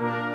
Thank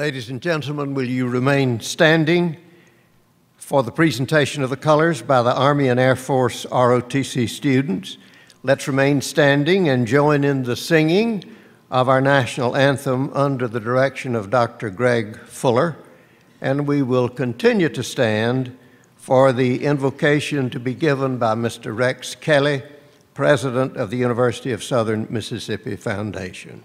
Ladies and gentlemen, will you remain standing for the presentation of the colors by the Army and Air Force ROTC students? Let's remain standing and join in the singing of our national anthem under the direction of Dr. Greg Fuller. And we will continue to stand for the invocation to be given by Mr. Rex Kelly, President of the University of Southern Mississippi Foundation.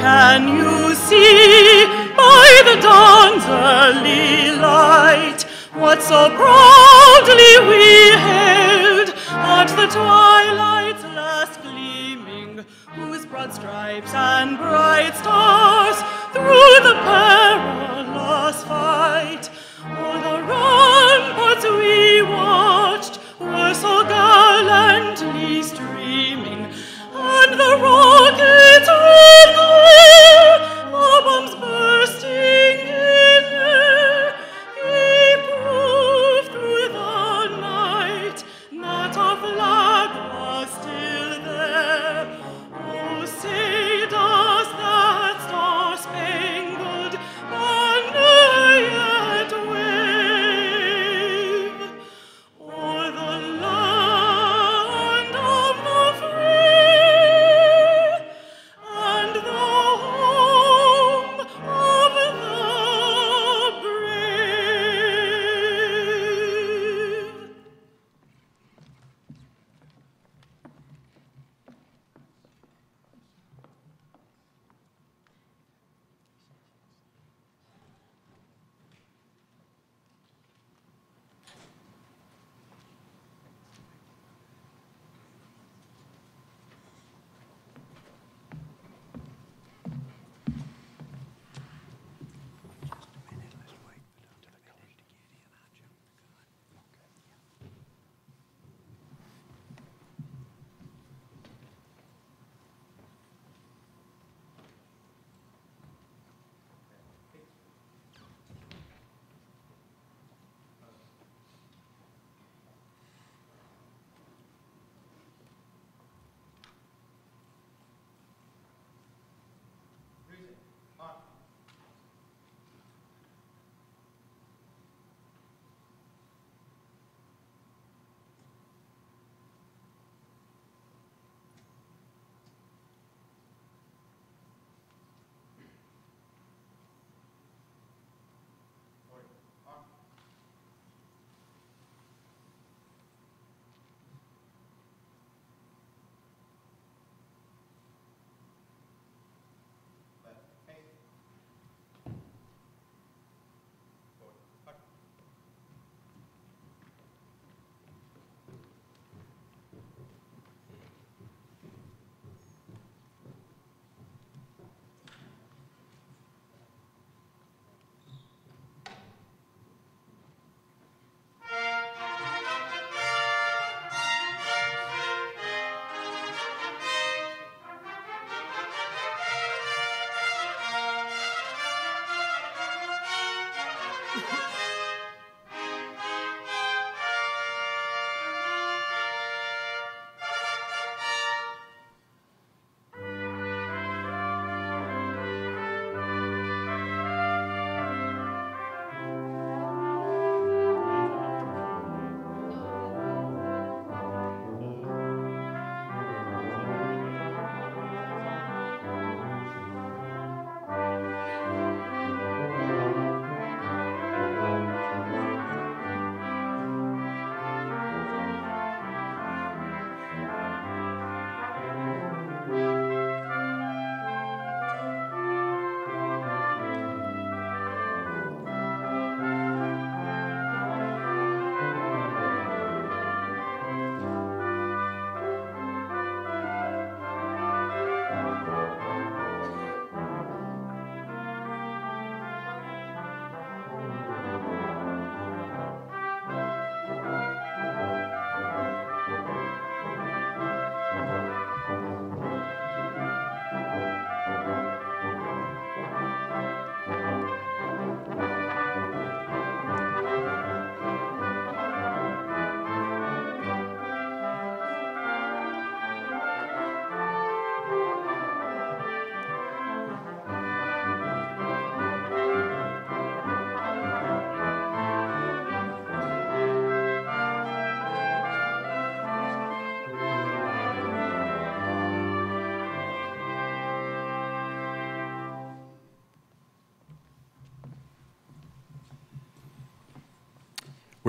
Can you see by the dawn's early light what so proudly we hailed at the twilight's last gleaming, whose broad stripes and bright stars through the perilous fight? O'er the ramparts we watched were so gallantly streaming, and the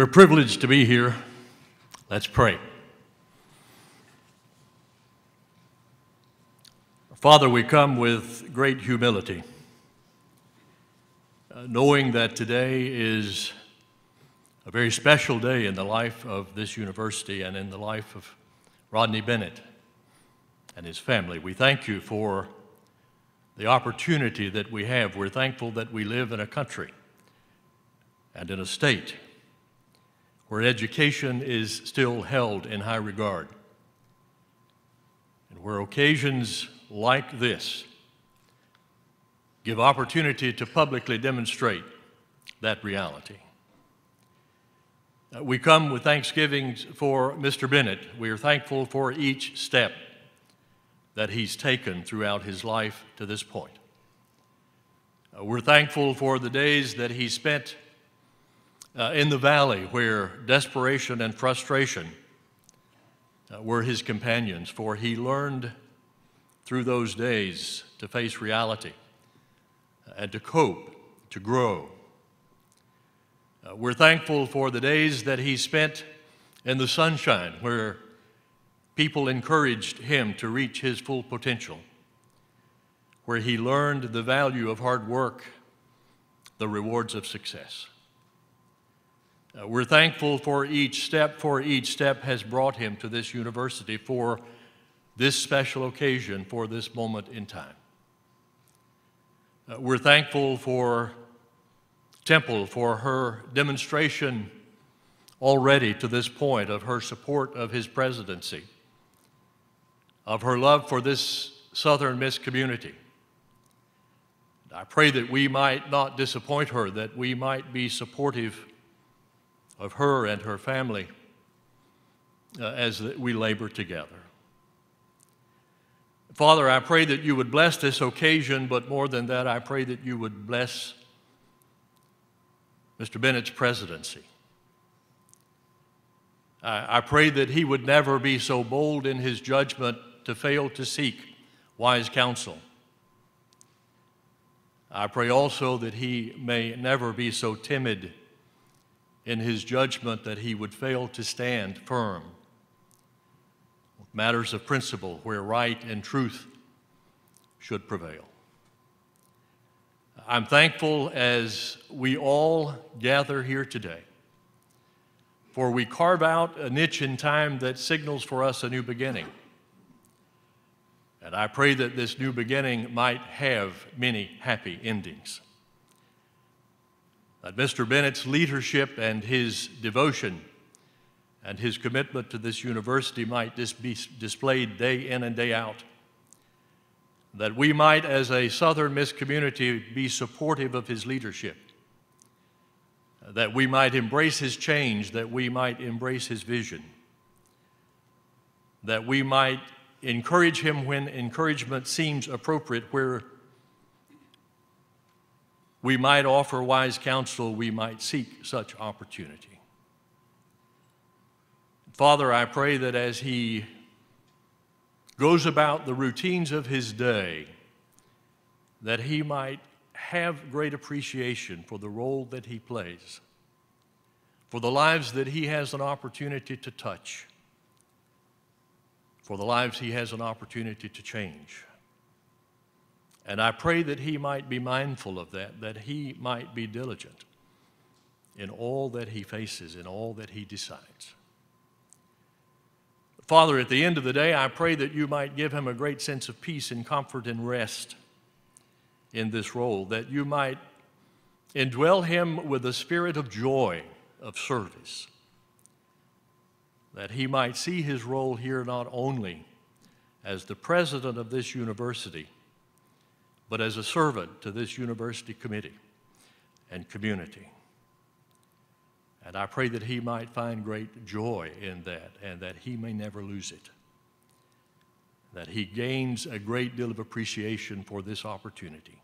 We're privileged to be here. Let's pray. Father, we come with great humility, uh, knowing that today is a very special day in the life of this university and in the life of Rodney Bennett and his family. We thank you for the opportunity that we have. We're thankful that we live in a country and in a state where education is still held in high regard and where occasions like this give opportunity to publicly demonstrate that reality. Uh, we come with thanksgiving for Mr. Bennett. We are thankful for each step that he's taken throughout his life to this point. Uh, we're thankful for the days that he spent uh, in the valley where desperation and frustration uh, were his companions, for he learned through those days to face reality and to cope, to grow. Uh, we're thankful for the days that he spent in the sunshine where people encouraged him to reach his full potential, where he learned the value of hard work, the rewards of success. Uh, we're thankful for each step, for each step has brought him to this university for this special occasion for this moment in time. Uh, we're thankful for Temple for her demonstration already to this point of her support of his presidency, of her love for this Southern Miss community. I pray that we might not disappoint her, that we might be supportive of her and her family uh, as we labor together. Father, I pray that you would bless this occasion, but more than that, I pray that you would bless Mr. Bennett's presidency. I, I pray that he would never be so bold in his judgment to fail to seek wise counsel. I pray also that he may never be so timid in his judgment that he would fail to stand firm with matters of principle where right and truth should prevail. I'm thankful as we all gather here today, for we carve out a niche in time that signals for us a new beginning. And I pray that this new beginning might have many happy endings. That Mr. Bennett's leadership and his devotion and his commitment to this university might just be displayed day in and day out. That we might, as a Southern Miss community, be supportive of his leadership. That we might embrace his change, that we might embrace his vision. That we might encourage him when encouragement seems appropriate, where we might offer wise counsel, we might seek such opportunity. Father, I pray that as he goes about the routines of his day, that he might have great appreciation for the role that he plays, for the lives that he has an opportunity to touch, for the lives he has an opportunity to change. And I pray that he might be mindful of that, that he might be diligent in all that he faces, in all that he decides. Father, at the end of the day, I pray that you might give him a great sense of peace and comfort and rest in this role, that you might indwell him with a spirit of joy, of service, that he might see his role here not only as the president of this university, but as a servant to this university committee and community. And I pray that he might find great joy in that and that he may never lose it. That he gains a great deal of appreciation for this opportunity.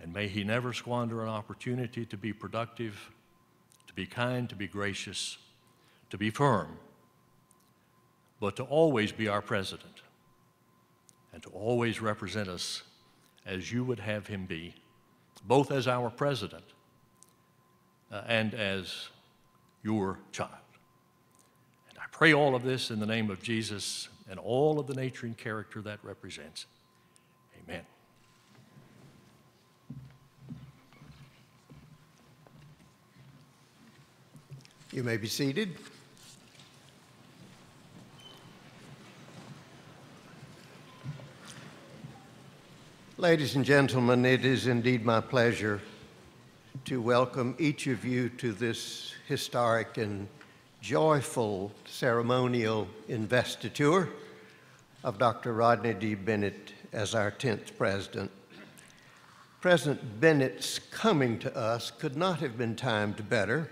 And may he never squander an opportunity to be productive, to be kind, to be gracious, to be firm, but to always be our president and to always represent us as you would have him be, both as our president uh, and as your child. And I pray all of this in the name of Jesus and all of the nature and character that represents. Amen. You may be seated. Ladies and gentlemen, it is indeed my pleasure to welcome each of you to this historic and joyful ceremonial investiture of Dr. Rodney D. Bennett as our 10th president. President Bennett's coming to us could not have been timed better.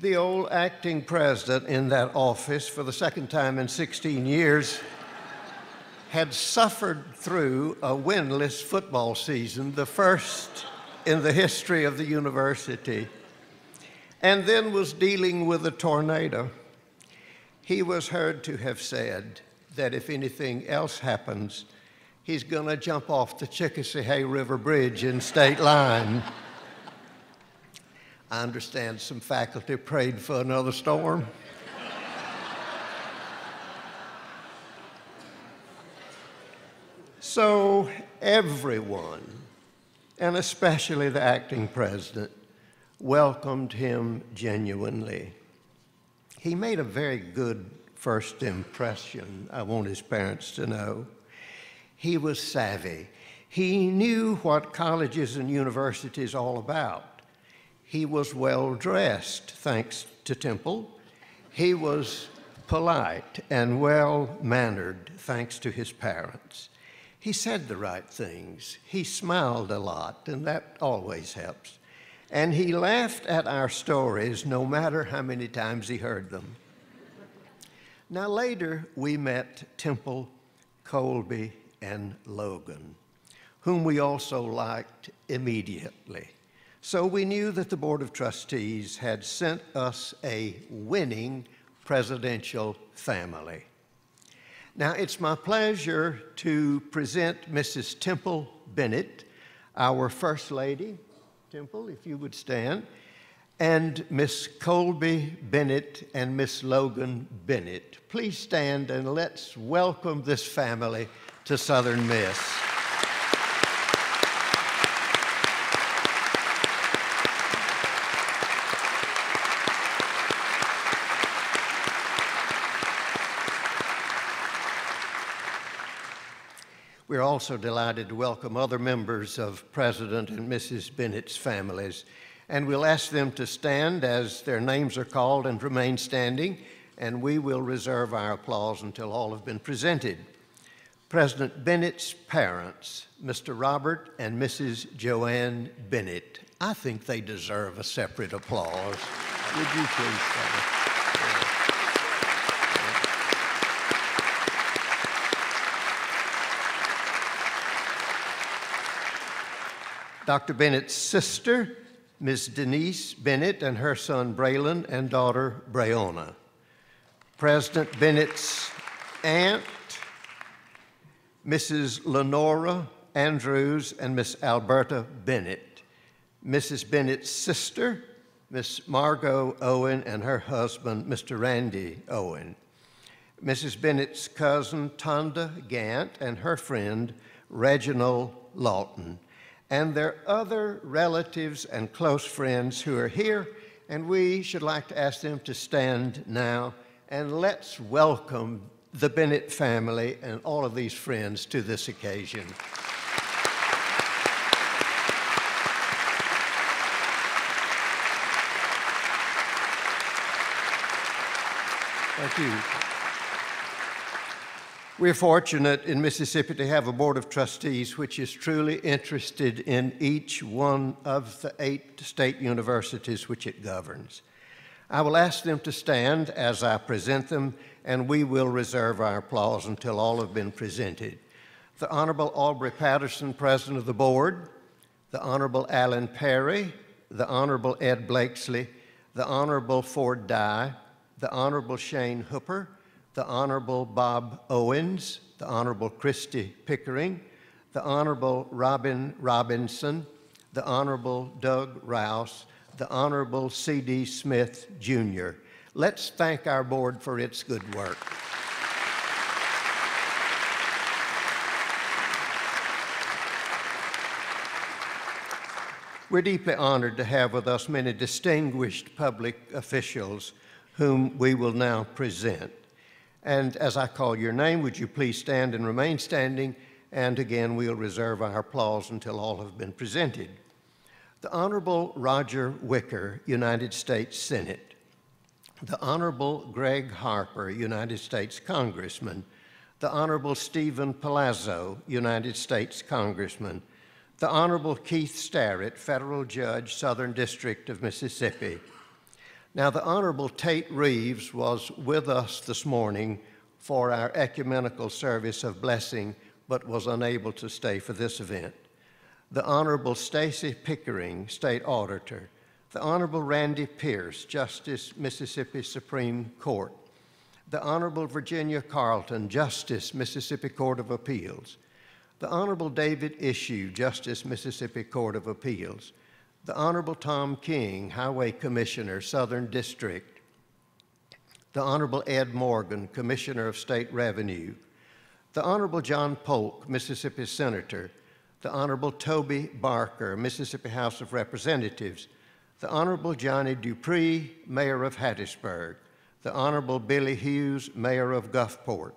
The old acting president in that office for the second time in 16 years had suffered through a winless football season, the first in the history of the university, and then was dealing with a tornado. He was heard to have said that if anything else happens, he's going to jump off the Chickasawhay River Bridge in state line. I understand some faculty prayed for another storm. So, everyone, and especially the acting president, welcomed him genuinely. He made a very good first impression, I want his parents to know. He was savvy. He knew what colleges and universities all about. He was well dressed, thanks to Temple. He was polite and well mannered, thanks to his parents. He said the right things. He smiled a lot, and that always helps. And he laughed at our stories no matter how many times he heard them. Now, later, we met Temple, Colby, and Logan, whom we also liked immediately. So we knew that the Board of Trustees had sent us a winning presidential family. Now, it's my pleasure to present Mrs. Temple Bennett, our First Lady. Temple, if you would stand. And Miss Colby Bennett and Miss Logan Bennett. Please stand and let's welcome this family to Southern Miss. Also delighted to welcome other members of President and Mrs. Bennett's families, and we'll ask them to stand as their names are called and remain standing, and we will reserve our applause until all have been presented. President Bennett's parents, Mr. Robert and Mrs. Joanne Bennett. I think they deserve a separate applause. Would you please stand? Dr. Bennett's sister, Ms. Denise Bennett, and her son Braylon and daughter Breonna. President Bennett's aunt, Mrs. Lenora Andrews and Miss Alberta Bennett. Mrs. Bennett's sister, Miss Margot Owen, and her husband, Mr. Randy Owen. Mrs. Bennett's cousin, Tonda Gant, and her friend, Reginald Lawton and their other relatives and close friends who are here, and we should like to ask them to stand now and let's welcome the Bennett family and all of these friends to this occasion. Thank you. We're fortunate in Mississippi to have a Board of Trustees which is truly interested in each one of the eight state universities which it governs. I will ask them to stand as I present them, and we will reserve our applause until all have been presented. The Honorable Aubrey Patterson, President of the Board, the Honorable Alan Perry, the Honorable Ed Blakeslee, the Honorable Ford Dye, the Honorable Shane Hooper, the Honorable Bob Owens, the Honorable Christy Pickering, the Honorable Robin Robinson, the Honorable Doug Rouse, the Honorable C.D. Smith, Jr. Let's thank our board for its good work. We're deeply honored to have with us many distinguished public officials whom we will now present. And as I call your name, would you please stand and remain standing? And again, we'll reserve our applause until all have been presented. The Honorable Roger Wicker, United States Senate. The Honorable Greg Harper, United States Congressman. The Honorable Stephen Palazzo, United States Congressman. The Honorable Keith Starrett, Federal Judge, Southern District of Mississippi. Now, the Honorable Tate Reeves was with us this morning for our ecumenical service of blessing, but was unable to stay for this event. The Honorable Stacy Pickering, State Auditor. The Honorable Randy Pierce, Justice, Mississippi Supreme Court. The Honorable Virginia Carlton, Justice, Mississippi Court of Appeals. The Honorable David Ishee, Justice, Mississippi Court of Appeals the Honorable Tom King, Highway Commissioner, Southern District, the Honorable Ed Morgan, Commissioner of State Revenue, the Honorable John Polk, Mississippi Senator, the Honorable Toby Barker, Mississippi House of Representatives, the Honorable Johnny Dupree, Mayor of Hattiesburg, the Honorable Billy Hughes, Mayor of Gulfport,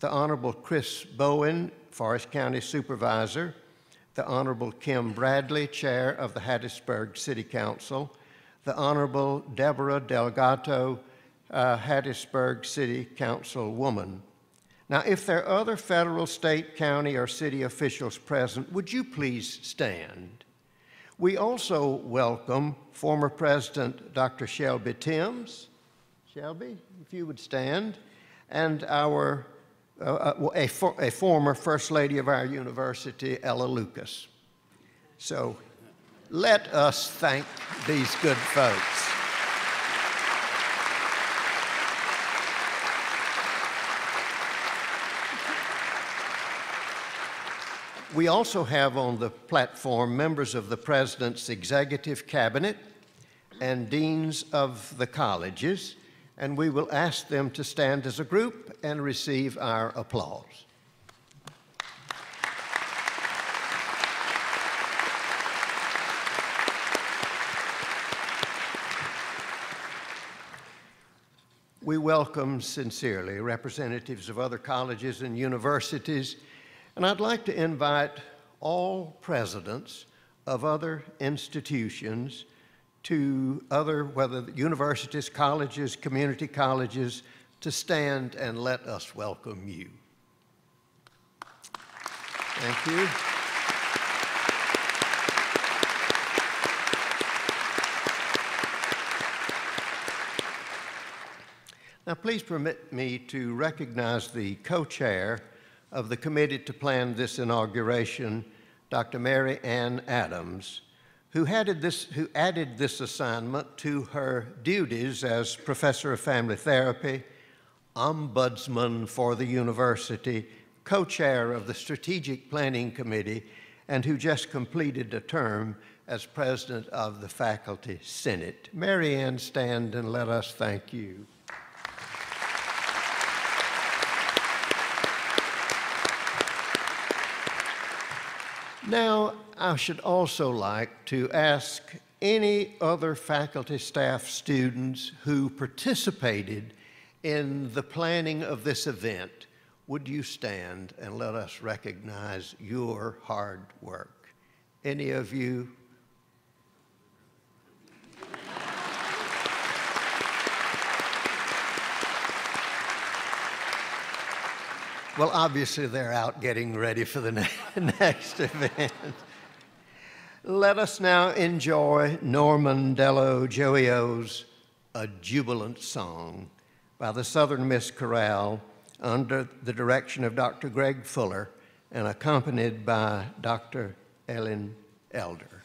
the Honorable Chris Bowen, Forrest County Supervisor, the Honorable Kim Bradley, Chair of the Hattiesburg City Council, the Honorable Deborah Delgado, uh, Hattiesburg City Councilwoman. Now, if there are other federal, state, county, or city officials present, would you please stand? We also welcome former President Dr. Shelby Thames. Shelby, if you would stand, and our Uh, uh, a, for, a former First Lady of our university, Ella Lucas. So let us thank these good folks. We also have on the platform members of the President's Executive Cabinet and deans of the colleges and we will ask them to stand as a group and receive our applause. We welcome sincerely representatives of other colleges and universities, and I'd like to invite all presidents of other institutions to other, whether universities, colleges, community colleges, to stand and let us welcome you. Thank you. Now, please permit me to recognize the co chair of the committee to plan this inauguration, Dr. Mary Ann Adams who added, this, who added this assignment to her duties as professor of family therapy, ombudsman for the university, co chair of the Strategic Planning Committee, and who just completed a term as president of the Faculty Senate. Mary Ann, stand and let us thank you. Now, I should also like to ask any other faculty, staff, students who participated in the planning of this event, would you stand and let us recognize your hard work? Any of you Well, obviously, they're out getting ready for the next event. Let us now enjoy Norman Dello Joio's A Jubilant Song by the Southern Miss Chorale under the direction of Dr. Greg Fuller and accompanied by Dr. Ellen Elder.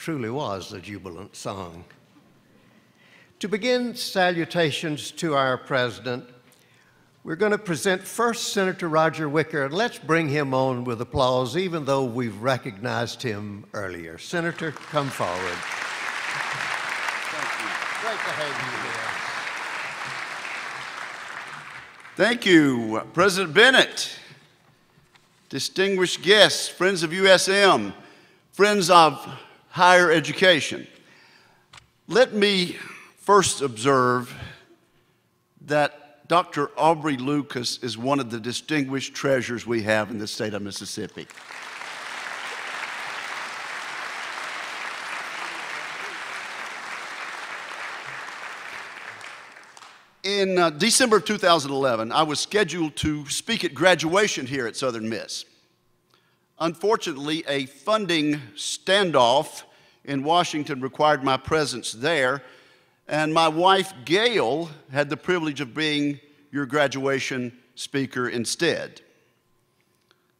Truly was a jubilant song. To begin salutations to our president, we're going to present first Senator Roger Wicker, and let's bring him on with applause, even though we've recognized him earlier. Senator, come forward. Thank you. Great to have you here. Thank you, President Bennett, distinguished guests, friends of USM, friends of higher education. Let me first observe that Dr. Aubrey Lucas is one of the distinguished treasures we have in the state of Mississippi. In uh, December of 2011, I was scheduled to speak at graduation here at Southern Miss. Unfortunately, a funding standoff in Washington required my presence there, and my wife, Gail, had the privilege of being your graduation speaker instead.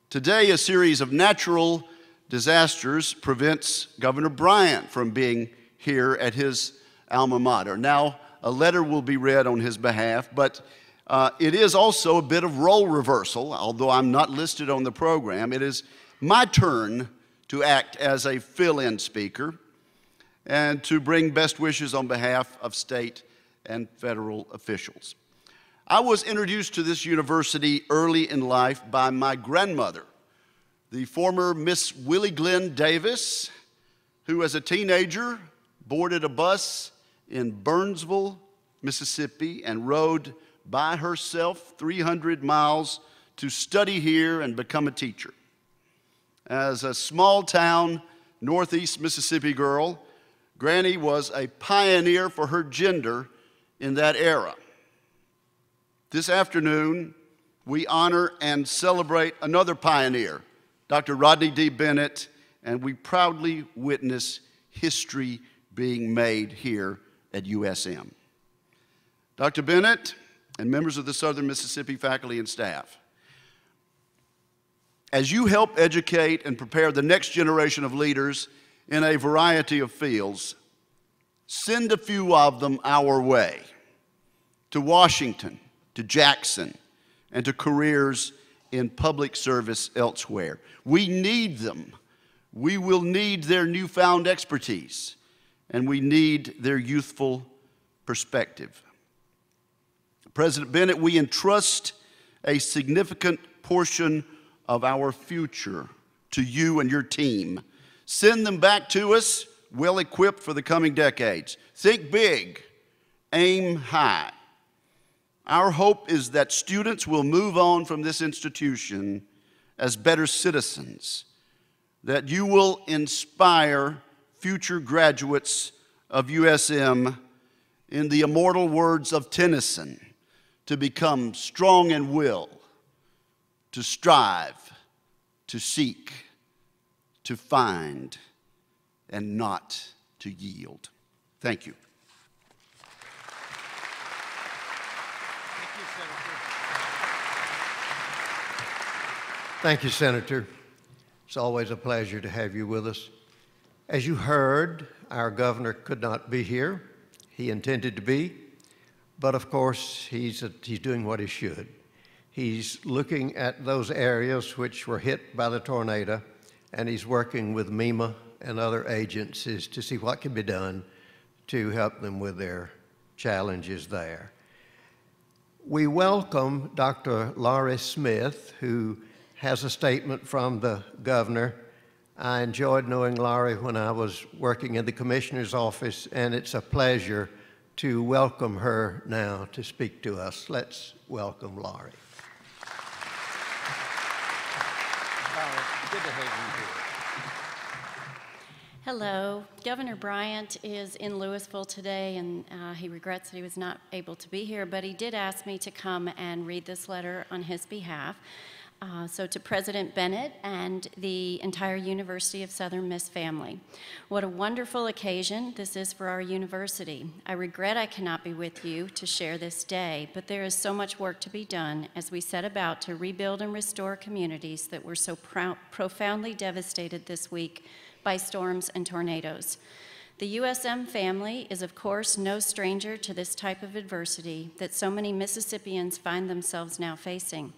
Today, a series of natural disasters prevents Governor Bryant from being here at his alma mater. Now, a letter will be read on his behalf, but uh, it is also a bit of role reversal, although I'm not listed on the program. It is my turn to act as a fill in speaker and to bring best wishes on behalf of state and federal officials. I was introduced to this university early in life by my grandmother, the former Miss Willie Glenn Davis, who as a teenager boarded a bus in Burnsville, Mississippi, and rode by herself 300 miles to study here and become a teacher. As a small town Northeast Mississippi girl, Granny was a pioneer for her gender in that era. This afternoon, we honor and celebrate another pioneer, Dr. Rodney D. Bennett, and we proudly witness history being made here at USM. Dr. Bennett and members of the Southern Mississippi faculty and staff, as you help educate and prepare the next generation of leaders in a variety of fields, send a few of them our way to Washington, to Jackson, and to careers in public service elsewhere. We need them. We will need their newfound expertise and we need their youthful perspective. President Bennett, we entrust a significant portion of our future to you and your team. Send them back to us well equipped for the coming decades. Think big, aim high. Our hope is that students will move on from this institution as better citizens, that you will inspire future graduates of USM in the immortal words of Tennyson to become strong in will, to strive, to seek, to find, and not to yield. Thank you. Thank you, Senator. Thank you, Senator. It's always a pleasure to have you with us. As you heard, our governor could not be here. He intended to be, but of course, he's, a, he's doing what he should. He's looking at those areas which were hit by the tornado, and he's working with MEMA and other agencies to see what can be done to help them with their challenges there. We welcome Dr. Laurie Smith, who has a statement from the governor I enjoyed knowing Laurie when I was working in the commissioner's office, and it's a pleasure to welcome her now to speak to us. Let's welcome Laurie. Good to have you here. Hello. Governor Bryant is in Louisville today, and uh, he regrets that he was not able to be here, but he did ask me to come and read this letter on his behalf. Uh, so to President Bennett and the entire University of Southern Miss family. What a wonderful occasion this is for our university. I regret I cannot be with you to share this day, but there is so much work to be done as we set about to rebuild and restore communities that were so profoundly devastated this week by storms and tornadoes. The USM family is, of course, no stranger to this type of adversity that so many Mississippians find themselves now facing.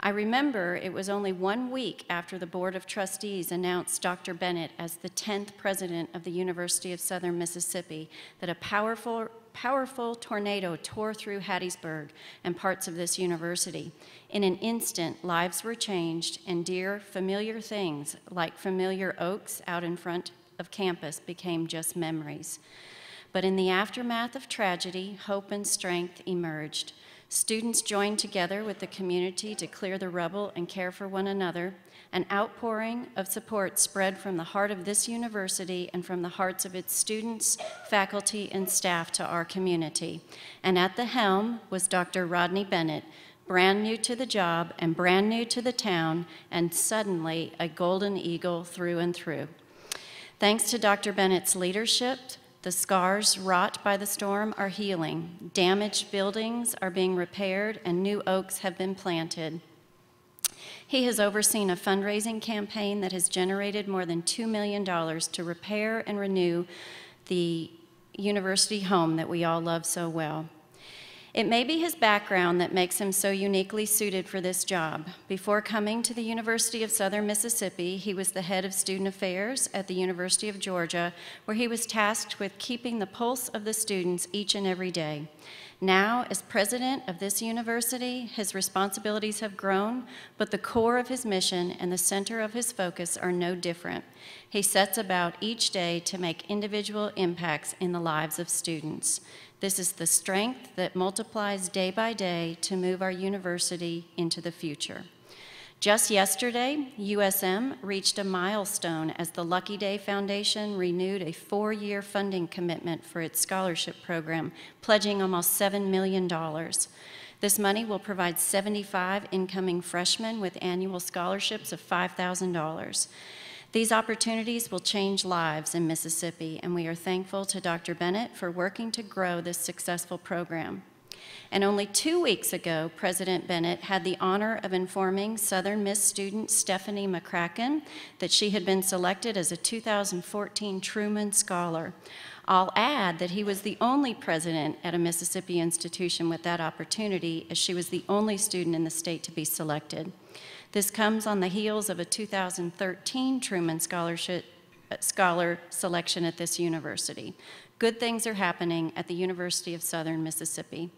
I remember it was only one week after the Board of Trustees announced Dr. Bennett as the 10th president of the University of Southern Mississippi that a powerful, powerful tornado tore through Hattiesburg and parts of this university. In an instant, lives were changed, and dear, familiar things like familiar oaks out in front of campus became just memories. But in the aftermath of tragedy, hope and strength emerged. Students joined together with the community to clear the rubble and care for one another. An outpouring of support spread from the heart of this university and from the hearts of its students, faculty, and staff to our community. And at the helm was Dr. Rodney Bennett, brand new to the job and brand new to the town, and suddenly a golden eagle through and through. Thanks to Dr. Bennett's leadership, the scars wrought by the storm are healing. Damaged buildings are being repaired, and new oaks have been planted. He has overseen a fundraising campaign that has generated more than $2 million to repair and renew the university home that we all love so well. It may be his background that makes him so uniquely suited for this job. Before coming to the University of Southern Mississippi, he was the head of student affairs at the University of Georgia, where he was tasked with keeping the pulse of the students each and every day. Now, as president of this university, his responsibilities have grown, but the core of his mission and the center of his focus are no different. He sets about each day to make individual impacts in the lives of students. This is the strength that multiplies day by day to move our university into the future. Just yesterday, USM reached a milestone as the Lucky Day Foundation renewed a four year funding commitment for its scholarship program, pledging almost $7 million. This money will provide 75 incoming freshmen with annual scholarships of $5,000. These opportunities will change lives in Mississippi, and we are thankful to Dr. Bennett for working to grow this successful program. And only two weeks ago, President Bennett had the honor of informing Southern Miss student Stephanie McCracken that she had been selected as a 2014 Truman Scholar. I'll add that he was the only president at a Mississippi institution with that opportunity, as she was the only student in the state to be selected. This comes on the heels of a 2013 Truman Scholarship Scholar selection at this university. Good things are happening at the University of Southern Mississippi.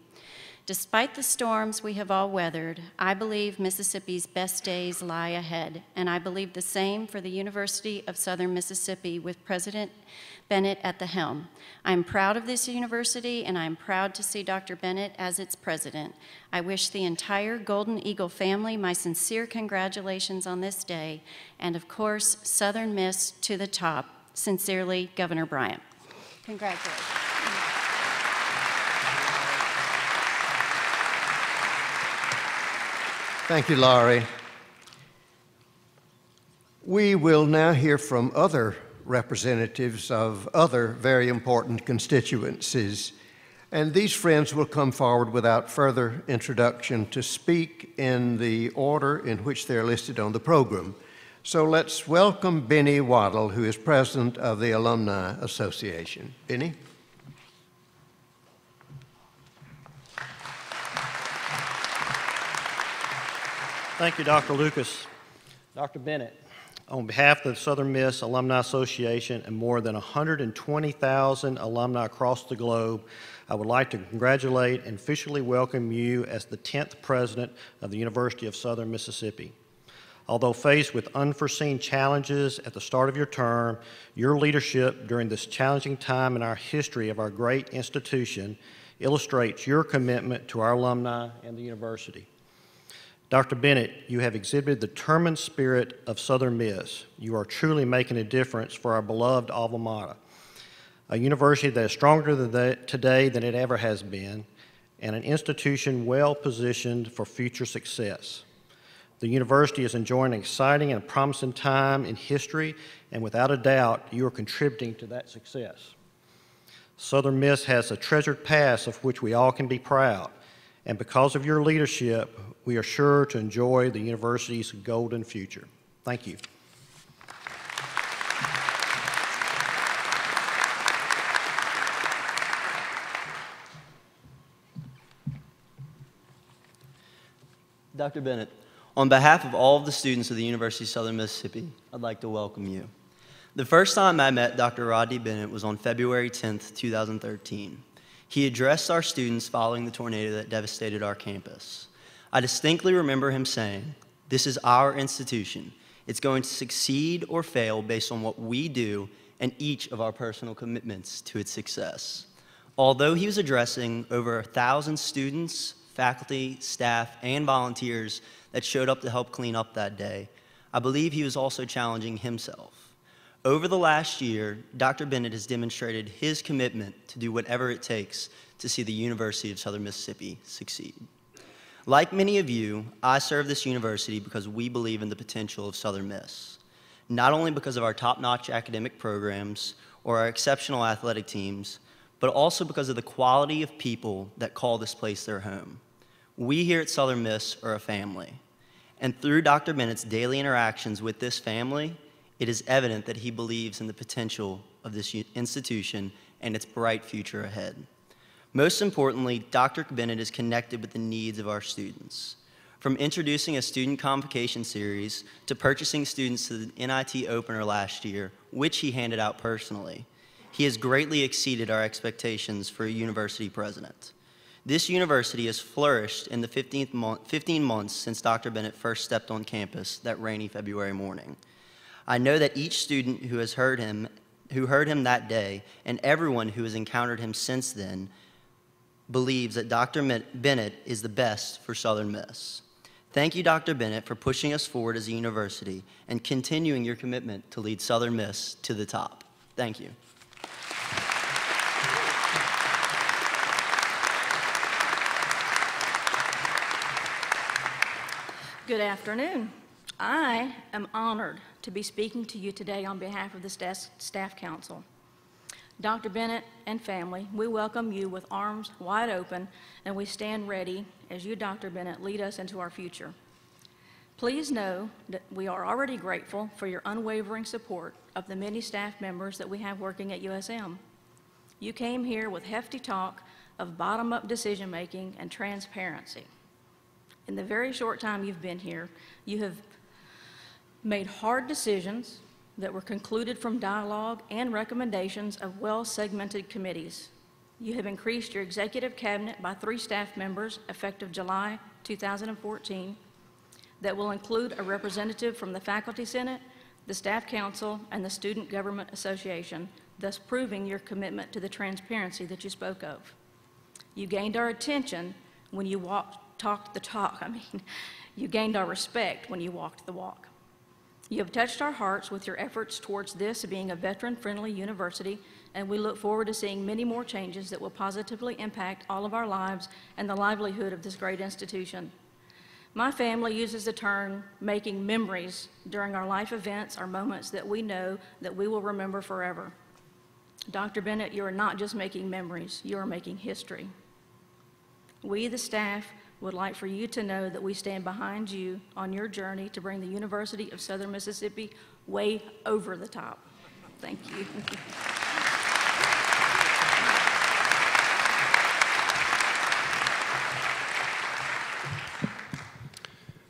Despite the storms we have all weathered, I believe Mississippi's best days lie ahead, and I believe the same for the University of Southern Mississippi with President Bennett at the helm. I am proud of this university, and I am proud to see Dr. Bennett as its president. I wish the entire Golden Eagle family my sincere congratulations on this day, and of course, Southern Miss to the top. Sincerely, Governor Bryant. Congratulations. Thank you, Laurie. We will now hear from other representatives of other very important constituencies. And these friends will come forward without further introduction to speak in the order in which they're listed on the program. So let's welcome Benny Waddle, who is president of the Alumni Association. Benny? Thank you, Dr. Lucas. Dr. Bennett, on behalf of the Southern Miss Alumni Association and more than 120,000 alumni across the globe, I would like to congratulate and officially welcome you as the 10th president of the University of Southern Mississippi. Although faced with unforeseen challenges at the start of your term, your leadership during this challenging time in our history of our great institution illustrates your commitment to our alumni and the university. Dr. Bennett, you have exhibited the determined spirit of Southern Miss. You are truly making a difference for our beloved alma mater, a university that is stronger than today than it ever has been, and an institution well positioned for future success. The university is enjoying an exciting and promising time in history, and without a doubt, you are contributing to that success. Southern Miss has a treasured past of which we all can be proud, and because of your leadership, we are sure to enjoy the university's golden future. Thank you. Dr. Bennett, on behalf of all of the students of the University of Southern Mississippi, I'd like to welcome you. The first time I met Dr. Rodney Bennett was on February 10, 2013. He addressed our students following the tornado that devastated our campus. I distinctly remember him saying, This is our institution. It's going to succeed or fail based on what we do and each of our personal commitments to its success. Although he was addressing over a thousand students, faculty, staff, and volunteers that showed up to help clean up that day, I believe he was also challenging himself. Over the last year, Dr. Bennett has demonstrated his commitment to do whatever it takes to see the University of Southern Mississippi succeed. Like many of you, I serve this university because we believe in the potential of Southern Miss, not only because of our top-notch academic programs or our exceptional athletic teams, but also because of the quality of people that call this place their home. We here at Southern Miss are a family, and through Dr. Bennett's daily interactions with this family, it is evident that he believes in the potential of this institution and its bright future ahead. Most importantly, Dr. Bennett is connected with the needs of our students. From introducing a student convocation series to purchasing students to the NIT opener last year, which he handed out personally, he has greatly exceeded our expectations for a university president. This university has flourished in the 15 months since Dr. Bennett first stepped on campus that rainy February morning. I know that each student who has heard him, who heard him that day, and everyone who has encountered him since then, believes that Dr. Bennett is the best for Southern Miss. Thank you, Dr. Bennett, for pushing us forward as a university and continuing your commitment to lead Southern Miss to the top. Thank you. Good afternoon. I am honored to be speaking to you today on behalf of the Staff Council. Dr. Bennett and family, we welcome you with arms wide open, and we stand ready as you, Dr. Bennett, lead us into our future. Please know that we are already grateful for your unwavering support of the many staff members that we have working at USM. You came here with hefty talk of bottom-up decision-making and transparency. In the very short time you've been here, you have made hard decisions that were concluded from dialogue and recommendations of well-segmented committees. You have increased your executive cabinet by three staff members effective July 2014 that will include a representative from the Faculty Senate, the Staff Council, and the Student Government Association, thus proving your commitment to the transparency that you spoke of. You gained our attention when you walked, talked the talk. I mean, you gained our respect when you walked the walk. You have touched our hearts with your efforts towards this being a veteran-friendly university, and we look forward to seeing many more changes that will positively impact all of our lives and the livelihood of this great institution. My family uses the term making memories during our life events or moments that we know that we will remember forever. Dr. Bennett, you are not just making memories, you are making history. We, the staff, would like for you to know that we stand behind you on your journey to bring the University of Southern Mississippi way over the top. Thank you.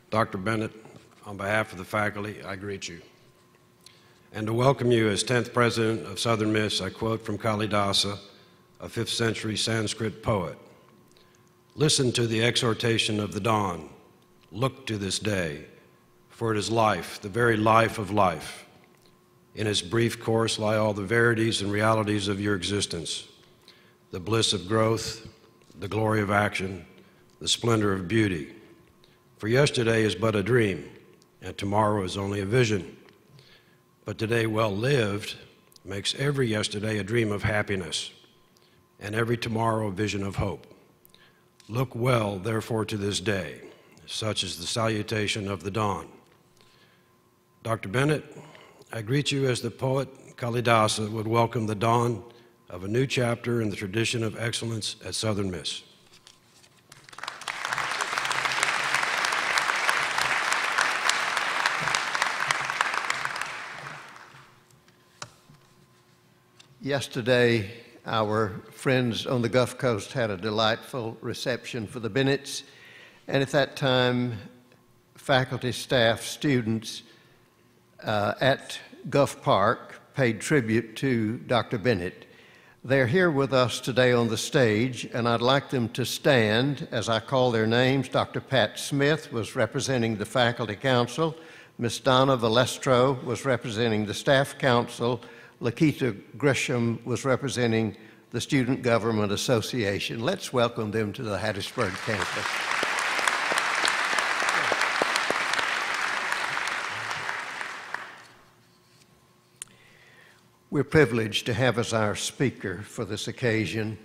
Dr. Bennett, on behalf of the faculty, I greet you. And to welcome you as 10th President of Southern Miss, I quote from Kalidasa, a 5th century Sanskrit poet. Listen to the exhortation of the dawn. Look to this day, for it is life, the very life of life. In its brief course lie all the verities and realities of your existence the bliss of growth, the glory of action, the splendor of beauty. For yesterday is but a dream, and tomorrow is only a vision. But today, well lived, makes every yesterday a dream of happiness, and every tomorrow a vision of hope. Look well, therefore, to this day. Such is the salutation of the dawn. Dr. Bennett, I greet you as the poet Kalidasa would welcome the dawn of a new chapter in the tradition of excellence at Southern Miss. Yesterday, our friends on the Gulf Coast had a delightful reception for the Bennetts, and at that time, faculty, staff, students uh, at Gulf Park paid tribute to Dr. Bennett. They're here with us today on the stage, and I'd like them to stand as I call their names. Dr. Pat Smith was representing the Faculty Council. Ms. Donna Valestro was representing the Staff Council. Lakita Grisham was representing the Student Government Association. Let's welcome them to the Hattiesburg campus. We're privileged to have as our speaker for this occasion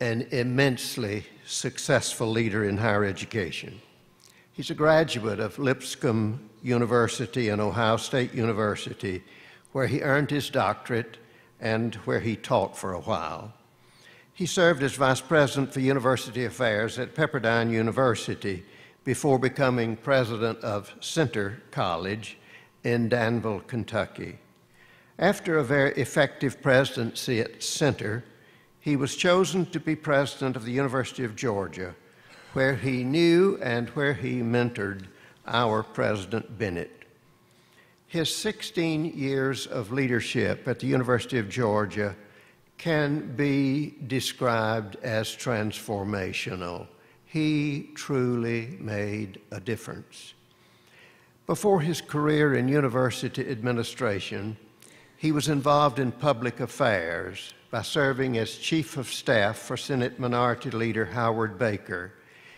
an immensely successful leader in higher education. He's a graduate of Lipscomb University and Ohio State University, where he earned his doctorate and where he taught for a while. He served as vice president for university affairs at Pepperdine University before becoming president of Centre College in Danville, Kentucky. After a very effective presidency at Centre, he was chosen to be president of the University of Georgia, where he knew and where he mentored our President Bennett. His 16 years of leadership at the University of Georgia can be described as transformational. He truly made a difference. Before his career in university administration, he was involved in public affairs by serving as Chief of Staff for Senate Minority Leader Howard Baker.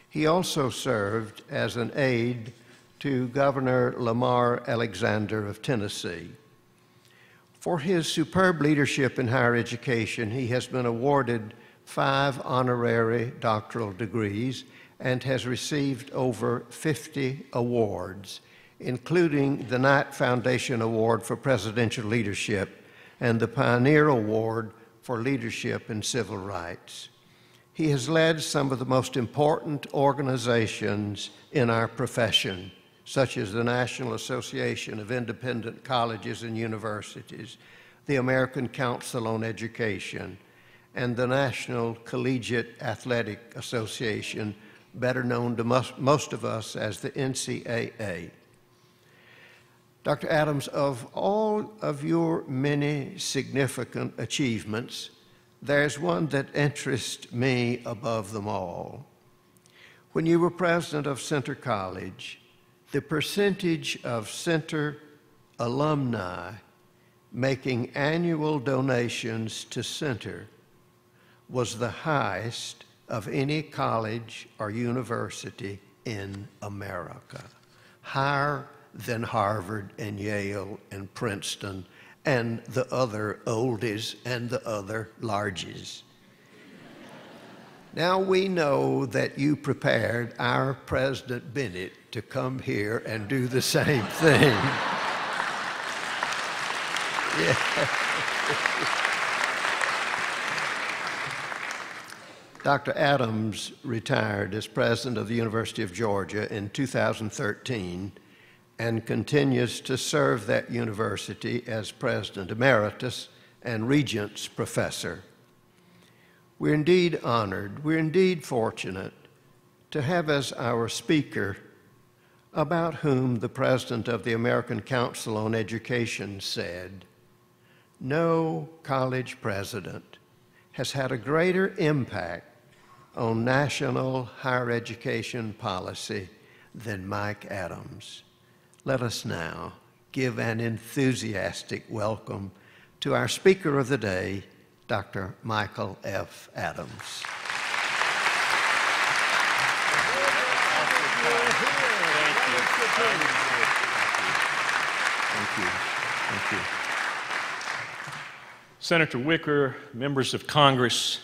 He also served as an aide to Governor Lamar Alexander of Tennessee. For his superb leadership in higher education, he has been awarded five honorary doctoral degrees and has received over 50 awards including the Knight Foundation Award for Presidential Leadership and the Pioneer Award for Leadership in Civil Rights. He has led some of the most important organizations in our profession, such as the National Association of Independent Colleges and Universities, the American Council on Education, and the National Collegiate Athletic Association, better known to most, of us as the NCAA. Dr. Adams, of all of your many significant achievements, there's one that interests me above them all. When you were president of Centre College, the percentage of Centre alumni making annual donations to Centre was the highest of any college or university in America. Higher than Harvard and Yale and Princeton and the other oldies and the other larges. now we know that you prepared our President Bennett to come here and do the same thing. Dr. Adams retired as president of the University of Georgia in 2013 and continues to serve that university as President Emeritus and Regents Professor. We're indeed honored, we're indeed fortunate to have as our speaker about whom the President of the American Council on Education said, No college president has had a greater impact on national higher education policy than Mike Adams. Let us now give an enthusiastic welcome to our speaker of the day, Dr. Michael F. Adams. Thank you. Thank you. Senator Wicker, members of Congress,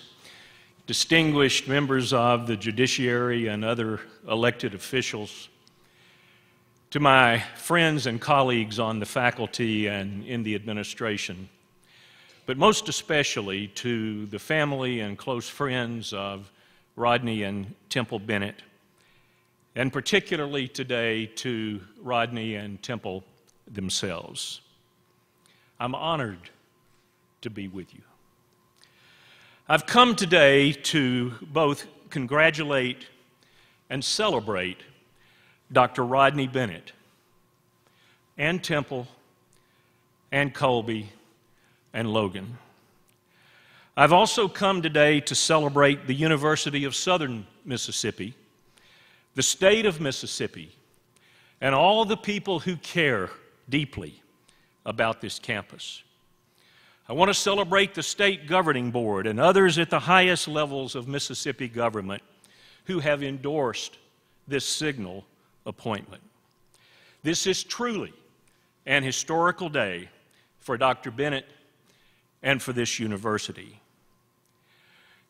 distinguished members of the judiciary and other elected officials, to my friends and colleagues on the faculty and in the administration, but most especially to the family and close friends of Rodney and Temple Bennett, and particularly today to Rodney and Temple themselves. I'm honored to be with you. I've come today to both congratulate and celebrate Dr. Rodney Bennett, and Temple, and Colby, and Logan. I've also come today to celebrate the University of Southern Mississippi, the state of Mississippi, and all the people who care deeply about this campus. I want to celebrate the state governing board and others at the highest levels of Mississippi government who have endorsed this signal appointment. This is truly an historical day for Dr. Bennett and for this university.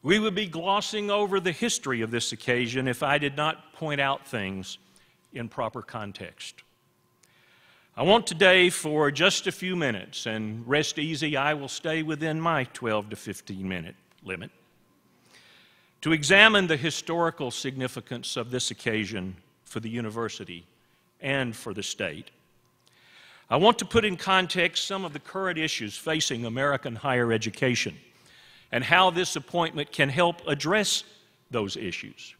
We would be glossing over the history of this occasion if I did not point out things in proper context. I want today, for just a few minutes, and rest easy, I will stay within my 12 to 15 minute limit, to examine the historical significance of this occasion for the university and for the state. I want to put in context some of the current issues facing American higher education and how this appointment can help address those issues.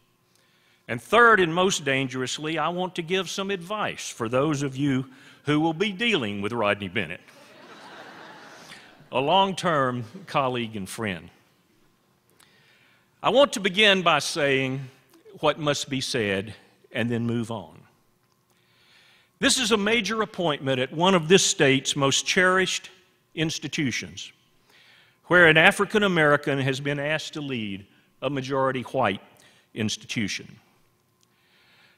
And third, and most dangerously, I want to give some advice for those of you who will be dealing with Rodney Bennett, a long term colleague and friend. I want to begin by saying what must be said and then move on. This is a major appointment at one of this state's most cherished institutions, where an African American has been asked to lead a majority white institution.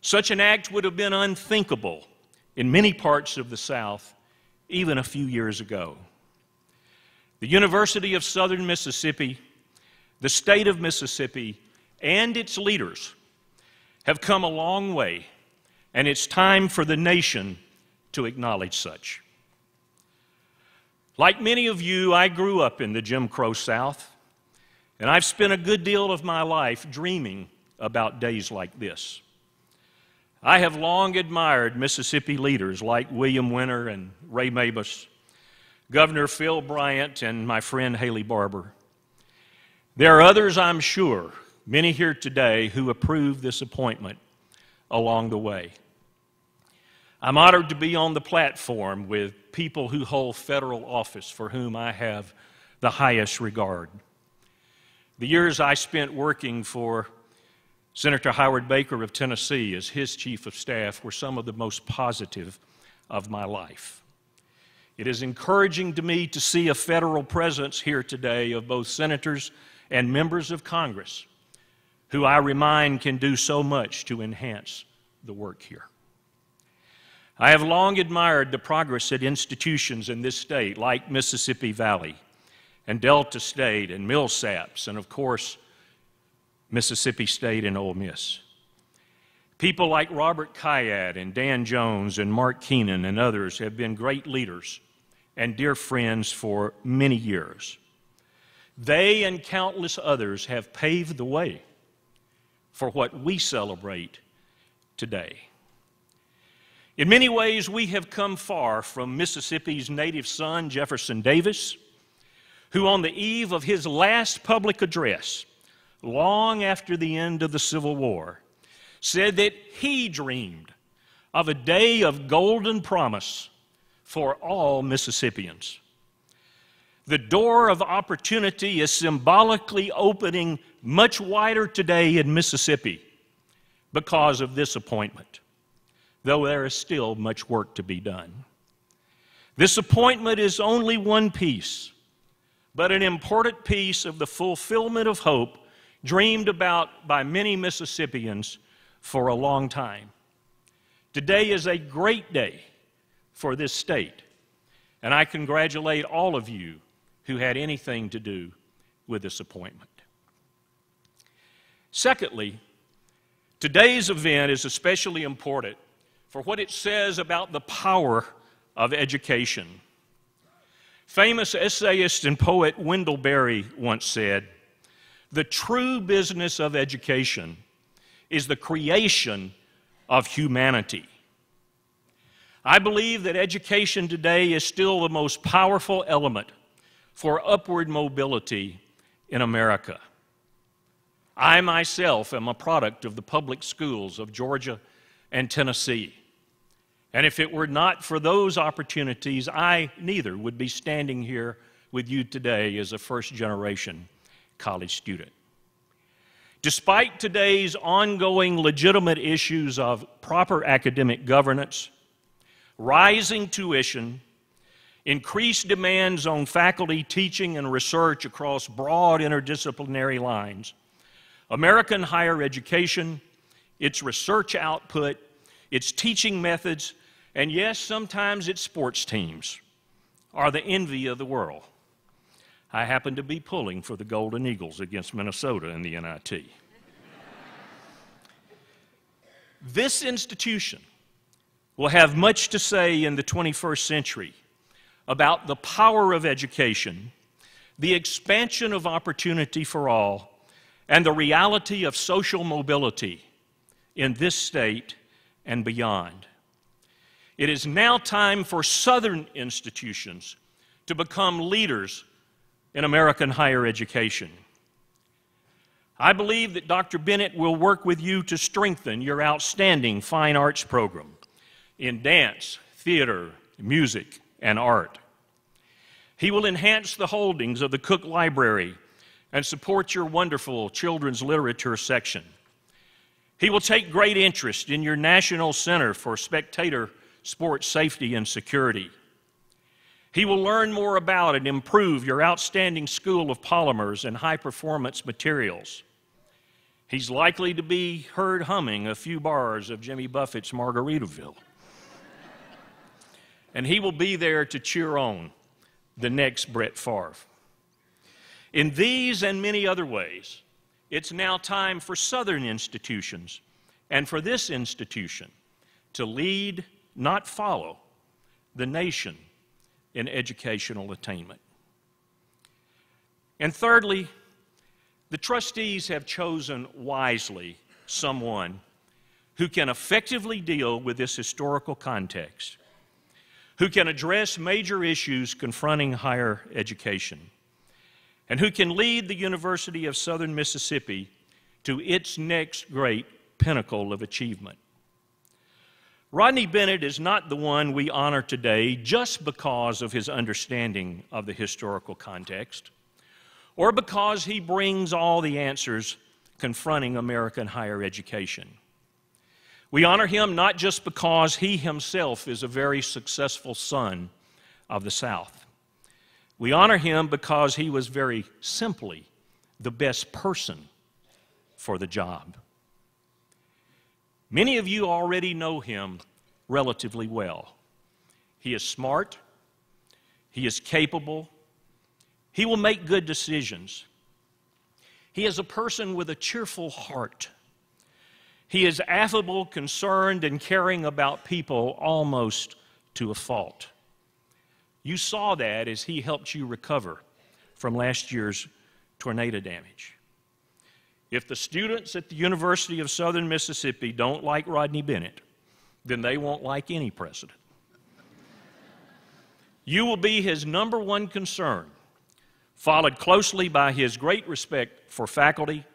Such an act would have been unthinkable in many parts of the South even a few years ago. The University of Southern Mississippi, the state of Mississippi, and its leaders have come a long way, and it's time for the nation to acknowledge such. Like many of you, I grew up in the Jim Crow South, and I've spent a good deal of my life dreaming about days like this. I have long admired Mississippi leaders like William Winter and Ray Mabus, Governor Phil Bryant, and my friend Haley Barbour. There are others, I'm sure, many here today, who approve this appointment along the way. I'm honored to be on the platform with people who hold federal office for whom I have the highest regard. The years I spent working for Senator Howard Baker of Tennessee as his chief of staff were some of the most positive of my life. It is encouraging to me to see a federal presence here today of both senators and members of Congress who I remind can do so much to enhance the work here. I have long admired the progress at institutions in this state like Mississippi Valley and Delta State and Millsaps and, of course, Mississippi State and Ole Miss. People like Robert Khayat and Dan Jones and Mark Keenum and others have been great leaders and dear friends for many years. They and countless others have paved the way for what we celebrate today. In many ways, we have come far from Mississippi's native son, Jefferson Davis, who, on the eve of his last public address, long after the end of the Civil War, said that he dreamed of a day of golden promise for all Mississippians. The door of opportunity is symbolically opening much wider today in Mississippi because of this appointment, though there is still much work to be done. This appointment is only one piece, but an important piece of the fulfillment of hope dreamed about by many Mississippians for a long time. Today is a great day for this state, and I congratulate all of you who had anything to do with this appointment. Secondly, today's event is especially important for what it says about the power of education. Famous essayist and poet Wendell Berry once said, the true business of education is the creation of humanity. I believe that education today is still the most powerful element for upward mobility in America. I myself am a product of the public schools of Georgia and Tennessee. And if it were not for those opportunities, I neither would be standing here with you today as a first generation college student. Despite today's ongoing legitimate issues of proper academic governance, rising tuition, increased demands on faculty teaching and research across broad interdisciplinary lines, American higher education, its research output, its teaching methods, and yes, sometimes its sports teams are the envy of the world. I happen to be pulling for the Golden Eagles against Minnesota in the NIT. this institution will have much to say in the 21st century about the power of education, the expansion of opportunity for all, and the reality of social mobility in this state and beyond. It is now time for Southern institutions to become leaders in American higher education. I believe that Dr. Bennett will work with you to strengthen your outstanding fine arts program in dance, theater, music, and art. He will enhance the holdings of the Cook Library and support your wonderful children's literature section. He will take great interest in your National Center for Spectator Sports Safety and Security. He will learn more about and improve your outstanding School of Polymers and High Performance Materials. He's likely to be heard humming a few bars of Jimmy Buffett's Margaritaville. and he will be there to cheer on the next Brett Favre. In these and many other ways, it's now time for Southern institutions and for this institution to lead, not follow, the nation in educational attainment. And thirdly, the trustees have chosen wisely someone who can effectively deal with this historical context, who can address major issues confronting higher education and who can lead the University of Southern Mississippi to its next great pinnacle of achievement. Rodney Bennett is not the one we honor today just because of his understanding of the historical context or because he brings all the answers confronting American higher education. We honor him not just because he himself is a very successful son of the South. We honor him because he was very simply the best person for the job. Many of you already know him relatively well. He is smart, he is capable, he will make good decisions. He is a person with a cheerful heart. He is affable, concerned, and caring about people almost to a fault. You saw that as he helped you recover from last year's tornado damage. If the students at the University of Southern Mississippi don't like Rodney Bennett, then they won't like any president. You will be his number one concern, followed closely by his great respect for faculty,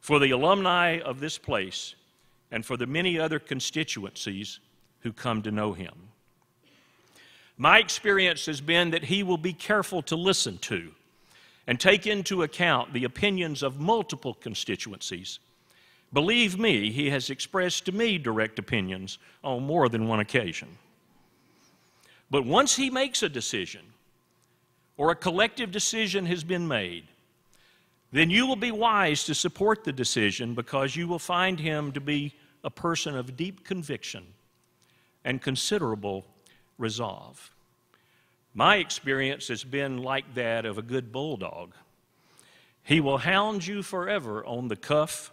for the alumni of this place, and for the many other constituencies who come to know him. My experience has been that he will be careful to listen to and take into account the opinions of multiple constituencies. Believe me, he has expressed to me direct opinions on more than one occasion. But once he makes a decision, or a collective decision has been made, then you will be wise to support the decision because you will find him to be a person of deep conviction and considerable resolve. My experience has been like that of a good bulldog. He will hound you forever on the cuff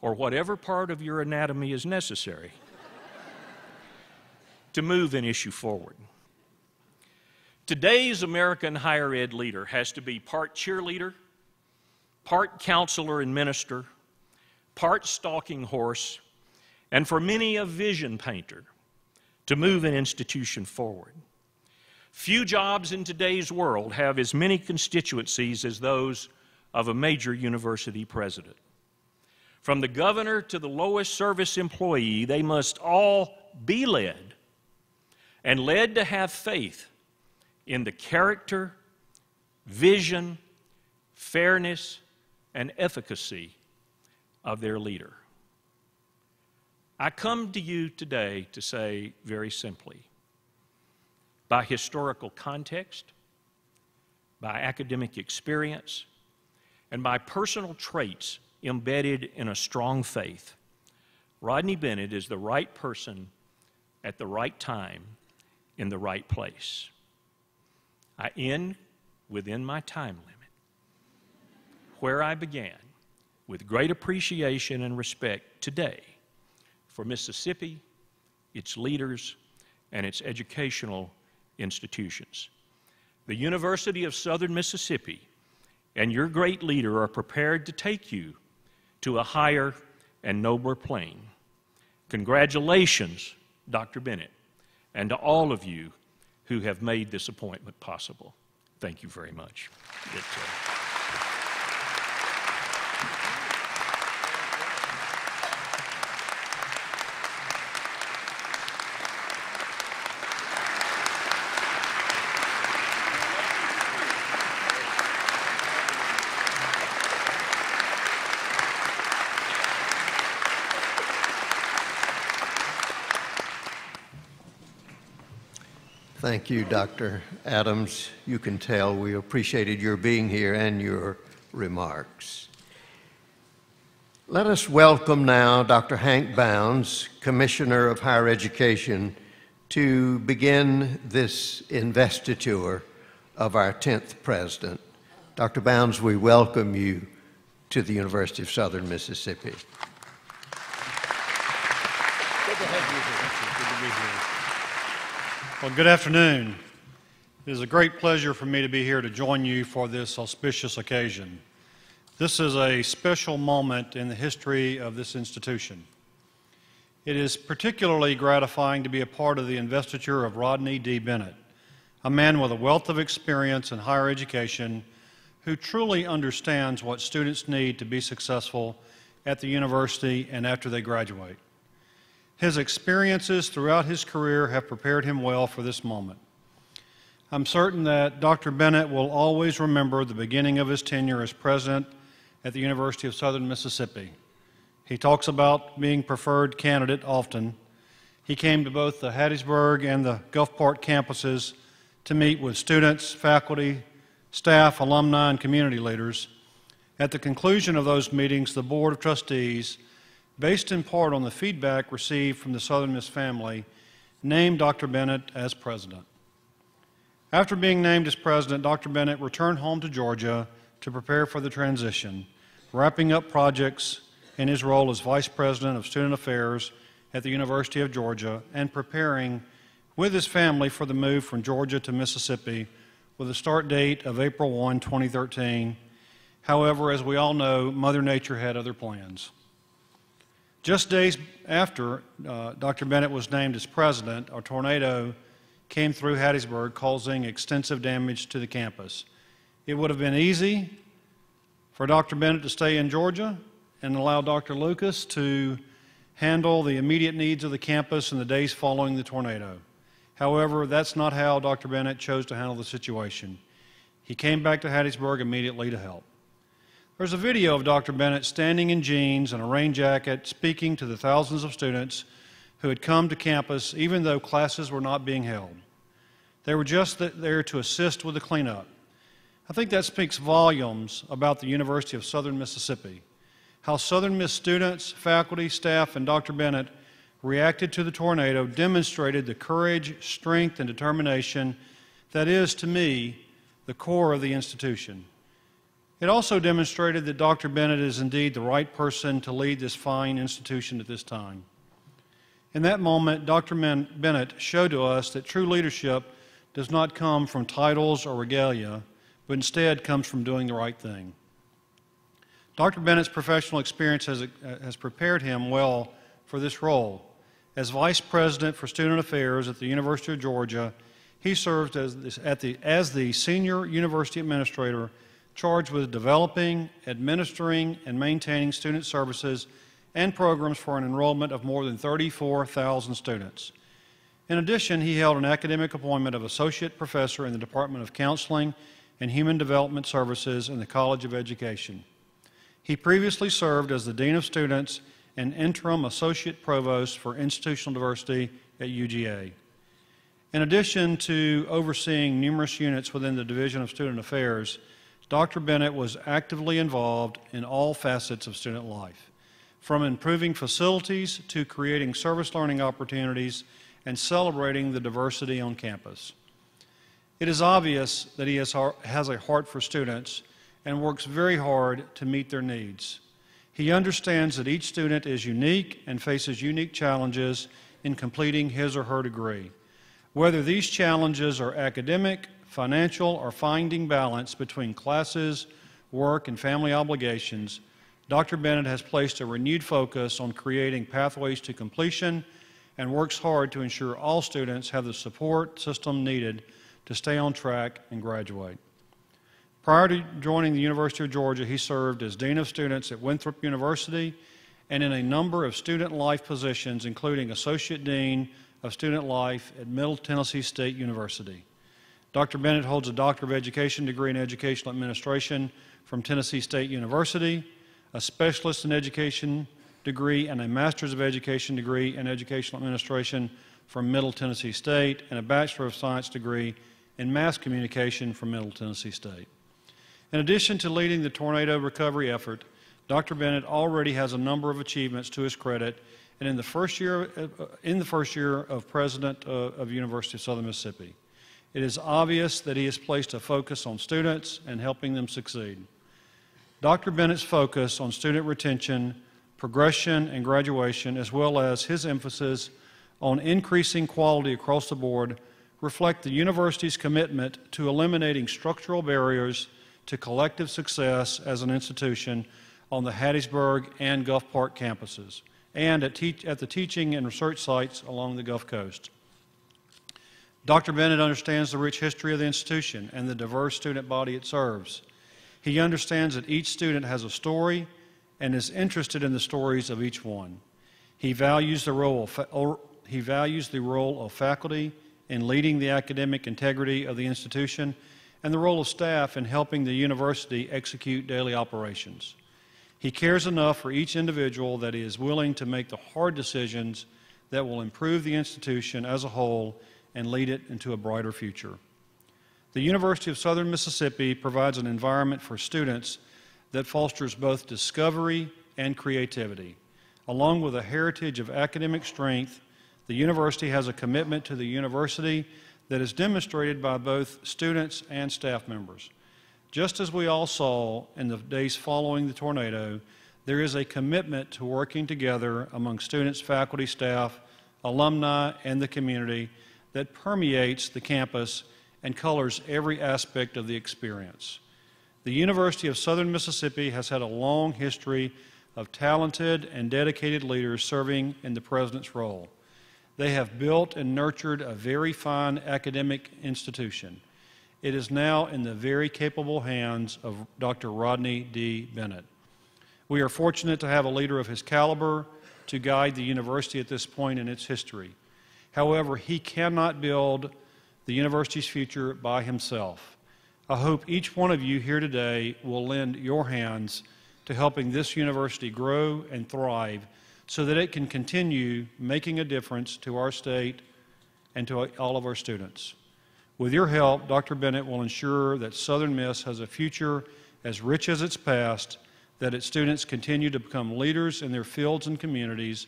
or whatever part of your anatomy is necessary to move an issue forward. Today's American higher ed leader has to be part cheerleader, part counselor and minister, part stalking horse, and for many, a vision painter to move an institution forward. Few jobs in today's world have as many constituencies as those of a major university president. From the governor to the lowest service employee, they must all be led and led to have faith in the character, vision, fairness, and efficacy of their leader. I come to you today to say very simply by historical context, by academic experience, and by personal traits embedded in a strong faith, Rodney Bennett is the right person at the right time in the right place. I end within my time limit where I began with great appreciation and respect today for Mississippi, its leaders, and its educational institutions. The University of Southern Mississippi and your great leader are prepared to take you to a higher and nobler plane. Congratulations, Dr. Bennett, and to all of you who have made this appointment possible. Thank you very much. Thank you, Dr. Adams. You can tell we appreciated your being here and your remarks. Let us welcome now Dr. Hank Bounds, Commissioner of Higher Education, to begin this investiture of our 10th president. Dr. Bounds, we welcome you to the University of Southern Mississippi. Well, good afternoon. It is a great pleasure for me to be here to join you for this auspicious occasion. This is a special moment in the history of this institution. It is particularly gratifying to be a part of the investiture of Rodney D. Bennett, a man with a wealth of experience in higher education who truly understands what students need to be successful at the university and after they graduate. His experiences throughout his career have prepared him well for this moment. I'm certain that Dr. Bennett will always remember the beginning of his tenure as president at the University of Southern Mississippi. He talks about being preferred candidate often. He came to both the Hattiesburg and the Gulfport campuses to meet with students, faculty, staff, alumni, and community leaders. At the conclusion of those meetings, the Board of Trustees based in part on the feedback received from the Southern Miss family, named Dr. Bennett as president. After being named as president, Dr. Bennett returned home to Georgia to prepare for the transition, wrapping up projects in his role as vice president of student affairs at the University of Georgia and preparing with his family for the move from Georgia to Mississippi with a start date of April 1, 2013. However, as we all know, Mother Nature had other plans. Just days after uh, Dr. Bennett was named as president, a tornado came through Hattiesburg, causing extensive damage to the campus. It would have been easy for Dr. Bennett to stay in Georgia and allow Dr. Lucas to handle the immediate needs of the campus in the days following the tornado. However, that's not how Dr. Bennett chose to handle the situation. He came back to Hattiesburg immediately to help. There's a video of Dr. Bennett standing in jeans and a rain jacket speaking to the thousands of students who had come to campus even though classes were not being held. They were just there to assist with the cleanup. I think that speaks volumes about the University of Southern Mississippi. How Southern Miss students, faculty, staff, and Dr. Bennett reacted to the tornado demonstrated the courage, strength, and determination that is, to me, the core of the institution. It also demonstrated that Dr. Bennett is indeed the right person to lead this fine institution at this time. In that moment, Dr. Bennett showed to us that true leadership does not come from titles or regalia, but instead comes from doing the right thing. Dr. Bennett's professional experience has, uh, has prepared him well for this role. As Vice President for Student Affairs at the University of Georgia, he served as, the, as the Senior University Administrator charged with developing, administering, and maintaining student services and programs for an enrollment of more than 34,000 students. In addition, he held an academic appointment of Associate Professor in the Department of Counseling and Human Development Services in the College of Education. He previously served as the Dean of Students and Interim Associate Provost for Institutional Diversity at UGA. In addition to overseeing numerous units within the Division of Student Affairs, Dr. Bennett was actively involved in all facets of student life, from improving facilities to creating service learning opportunities and celebrating the diversity on campus. It is obvious that he has, a heart for students and works very hard to meet their needs. He understands that each student is unique and faces unique challenges in completing his or her degree. Whether these challenges are academic, financial, or finding balance between classes, work, and family obligations, Dr. Bennett has placed a renewed focus on creating pathways to completion and works hard to ensure all students have the support system needed to stay on track and graduate. Prior to joining the University of Georgia, he served as Dean of Students at Winthrop University and in a number of student life positions, including Associate Dean of Student Life at Middle Tennessee State University. Dr. Bennett holds a Doctor of Education degree in Educational Administration from Tennessee State University, a Specialist in Education degree, and a Master's of Education degree in Educational Administration from Middle Tennessee State, and a Bachelor of Science degree in Mass Communication from Middle Tennessee State. In addition to leading the tornado recovery effort, Dr. Bennett already has a number of achievements to his credit, and in the first year, uh, in the first year of president uh, of University of Southern Mississippi, it is obvious that he has placed a focus on students and helping them succeed. Dr. Bennett's focus on student retention, progression, and graduation, as well as his emphasis on increasing quality across the board, reflect the university's commitment to eliminating structural barriers to collective success as an institution on the Hattiesburg and Gulf Park campuses and at, at, the teaching and research sites along the Gulf Coast. Dr. Bennett understands the rich history of the institution and the diverse student body it serves. He understands that each student has a story and is interested in the stories of each one. He values the role of, he values the role of faculty in leading the academic integrity of the institution and the role of staff in helping the university execute daily operations. He cares enough for each individual that he is willing to make the hard decisions that will improve the institution as a whole and lead it into a brighter future. The University of Southern Mississippi provides an environment for students that fosters both discovery and creativity. Along with a heritage of academic strength, the university has a commitment to the university that is demonstrated by both students and staff members. Just as we all saw in the days following the tornado, there is a commitment to working together among students, faculty, staff, alumni, and the community that permeates the campus and colors every aspect of the experience. The University of Southern Mississippi has had a long history of talented and dedicated leaders serving in the president's role. They have built and nurtured a very fine academic institution. It is now in the very capable hands of Dr. Rodney D. Bennett. We are fortunate to have a leader of his caliber to guide the university at this point in its history. However, he cannot build the university's future by himself. I hope each one of you here today will lend your hands to helping this university grow and thrive so that it can continue making a difference to our state and to all of our students. With your help, Dr. Bennett will ensure that Southern Miss has a future as rich as its past, that its students continue to become leaders in their fields and communities,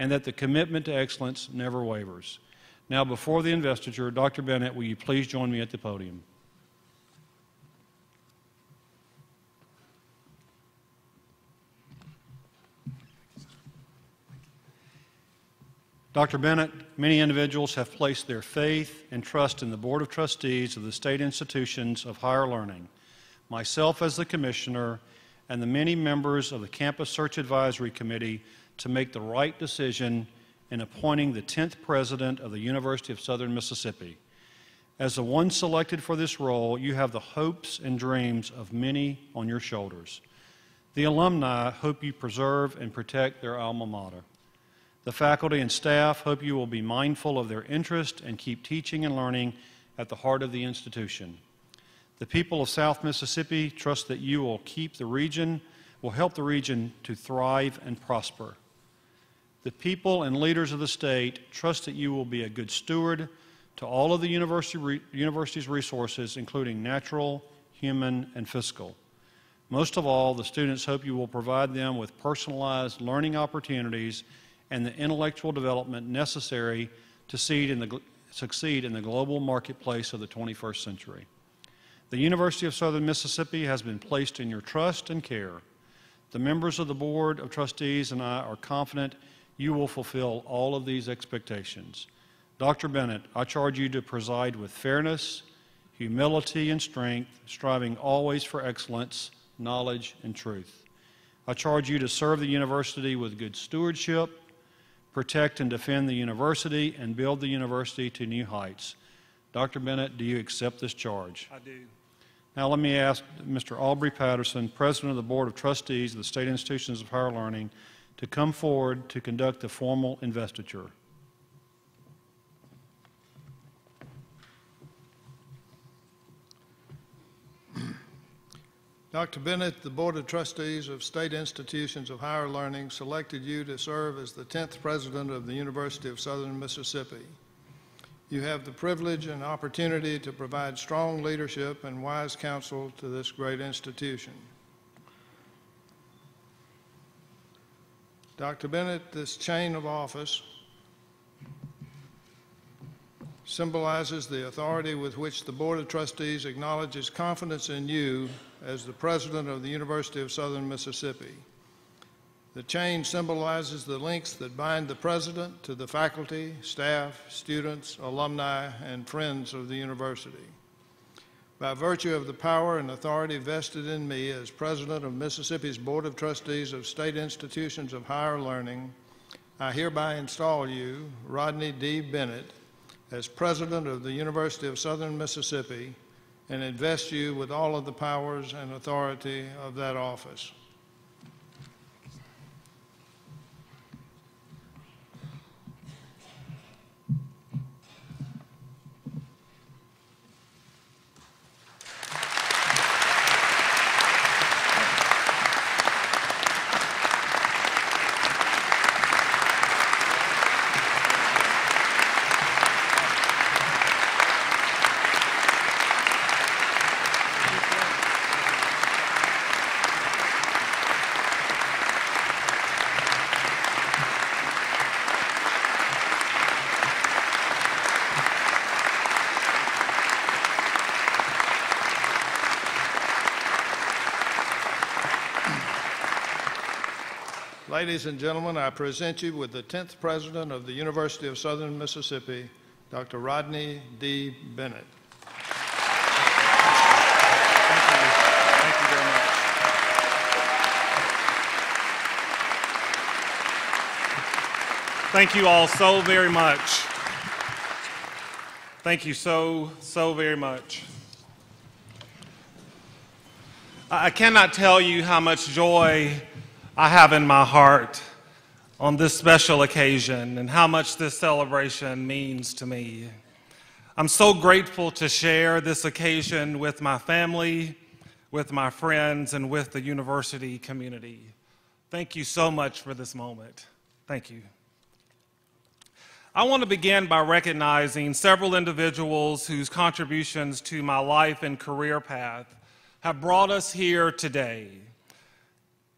and that the commitment to excellence never wavers. Now, before the investiture, Dr. Bennett, will you please join me at the podium? Dr. Bennett, many individuals have placed their faith and trust in the Board of Trustees of the state institutions of higher learning, myself as the Commissioner, and the many members of the Campus Search Advisory Committee to make the right decision in appointing the 10th President of the University of Southern Mississippi. As the one selected for this role, you have the hopes and dreams of many on your shoulders. The alumni hope you preserve and protect their alma mater. The faculty and staff hope you will be mindful of their interest and keep teaching and learning at the heart of the institution. The people of South Mississippi trust that you will keep the region, will help the region to thrive and prosper. The people and leaders of the state trust that you will be a good steward to all of the university university's resources, including natural, human, and fiscal. Most of all, the students hope you will provide them with personalized learning opportunities and the intellectual development necessary to in the, succeed in the global marketplace of the 21st century. The University of Southern Mississippi has been placed in your trust and care. The members of the Board of Trustees and I are confident you will fulfill all of these expectations. Dr. Bennett, I charge you to preside with fairness, humility, and strength, striving always for excellence, knowledge, and truth. I charge you to serve the university with good stewardship, protect and defend the university, and build the university to new heights. Dr. Bennett, do you accept this charge? I do. Now, let me ask Mr. Aubrey Patterson, President of the Board of Trustees of the State Institutions of Higher Learning, to come forward to conduct the formal investiture. Dr. Bennett, the Board of Trustees of State Institutions of Higher Learning selected you to serve as the 10th President of the University of Southern Mississippi. You have the privilege and opportunity to provide strong leadership and wise counsel to this great institution. Dr. Bennett, this chain of office symbolizes the authority with which the Board of Trustees acknowledges confidence in you as the President of the University of Southern Mississippi. The chain symbolizes the links that bind the President to the faculty, staff, students, alumni, and friends of the university. By virtue of the power and authority vested in me as President of Mississippi's Board of Trustees of State Institutions of Higher Learning, I hereby install you, Rodney D. Bennett, as President of the University of Southern Mississippi and invest you with all of the powers and authority of that office. Ladies and gentlemen, I present you with the 10th President of the University of Southern Mississippi, Dr. Rodney D. Bennett. Thank you all so very much. Thank you so, so very much. I cannot tell you how much joy I have in my heart on this special occasion and how much this celebration means to me. I'm so grateful to share this occasion with my family, with my friends, and with the university community. Thank you so much for this moment. Thank you. I want to begin by recognizing several individuals whose contributions to my life and career path have brought us here today.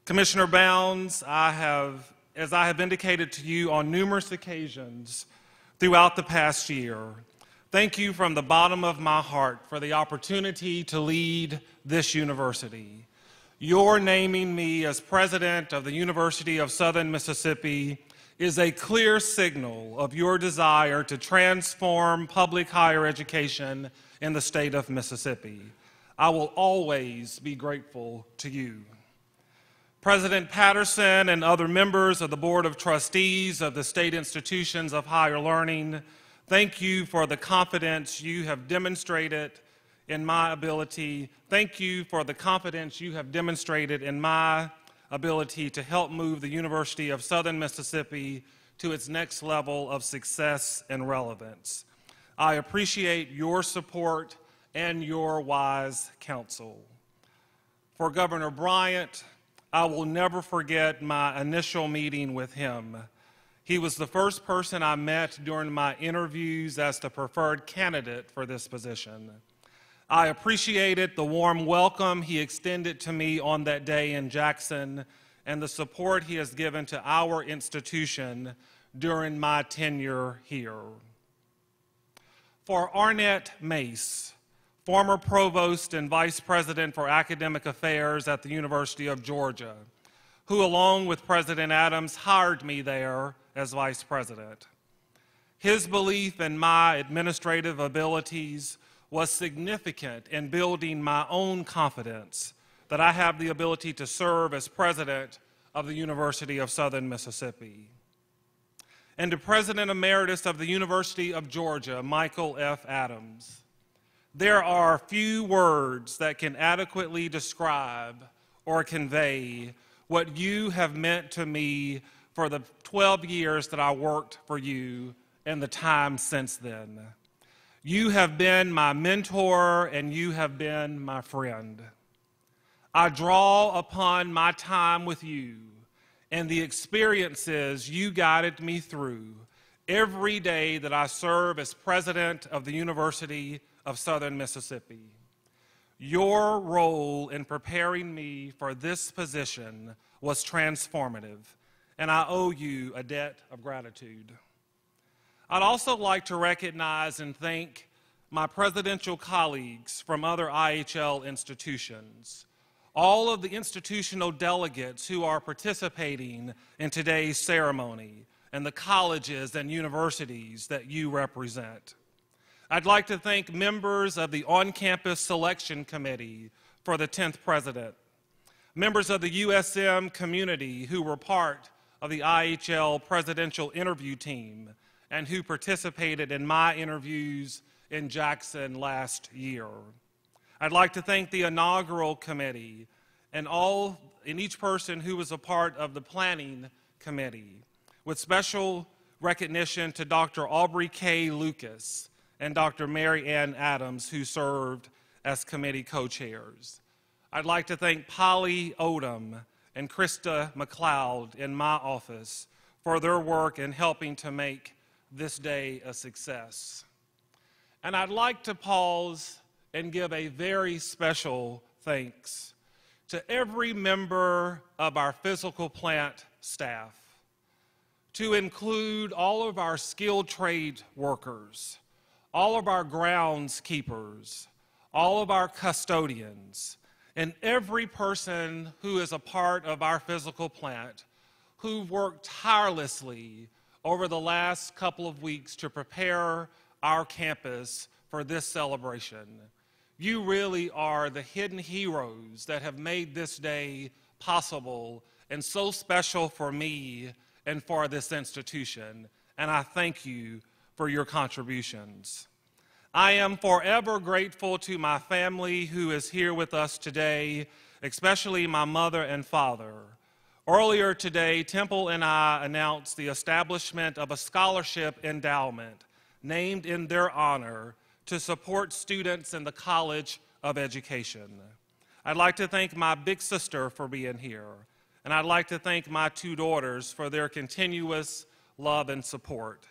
Commissioner Bounds, I have, as I have indicated to you on numerous occasions throughout the past year, thank you from the bottom of my heart for the opportunity to lead this university. Your naming me as president of the University of Southern Mississippi is a clear signal of your desire to transform public higher education in the state of Mississippi. I will always be grateful to you. President Patterson and other members of the Board of Trustees of the State Institutions of Higher Learning, Thank you for the confidence you have demonstrated in my ability. Thank you for the confidence you have demonstrated in my ability to help move the University of Southern Mississippi to its next level of success and relevance. I appreciate your support and your wise counsel. For Governor Bryant, I will never forget my initial meeting with him. He was the first person I met during my interviews as the preferred candidate for this position. I appreciated the warm welcome he extended to me on that day in Jackson and the support he has given to our institution during my tenure here. For Arnett Mace, former provost and vice president for academic affairs at the University of Georgia, who, along with President Adams, hired me there as vice president. His belief in my administrative abilities was significant in building my own confidence that I have the ability to serve as president of the University of Southern Mississippi. And to President Emeritus of the University of Georgia, Michael F. Adams, there are few words that can adequately describe or convey what you have meant to me for the 12 years that I worked for you and the time since then. You have been my mentor and you have been my friend. I draw upon my time with you and the experiences you guided me through every day that I serve as president of the University of Southern Mississippi. Your role in preparing me for this position was transformative, and I owe you a debt of gratitude. I'd also like to recognize and thank my presidential colleagues from other IHL institutions, all of the institutional delegates who are participating in today's ceremony, and the colleges and universities that you represent. I'd like to thank members of the on campus selection committee for the 10th president, members of the USM community who were part of the IHL presidential interview team and who participated in my interviews in Jackson last year. I'd like to thank the inaugural committee and all and each person who was a part of the planning committee with special recognition to Dr. Aubrey K. Lucas and Dr. Mary Ann Adams, who served as committee co-chairs. I'd like to thank Polly Odom and Krista McLeod in my office for their work in helping to make this day a success. And I'd like to pause and give a very special thanks to every member of our physical plant staff, to include all of our skilled trade workers, all of our groundskeepers, all of our custodians, and every person who is a part of our physical plant who worked tirelessly over the last couple of weeks to prepare our campus for this celebration. You really are the hidden heroes that have made this day possible and so special for me and for this institution. And I thank you for your contributions. I am forever grateful to my family who is here with us today, especially my mother and father. Earlier today, Temple and I announced the establishment of a scholarship endowment named in their honor to support students in the College of Education. I'd like to thank my big sister for being here, and I'd like to thank my two daughters for their continuous love and support.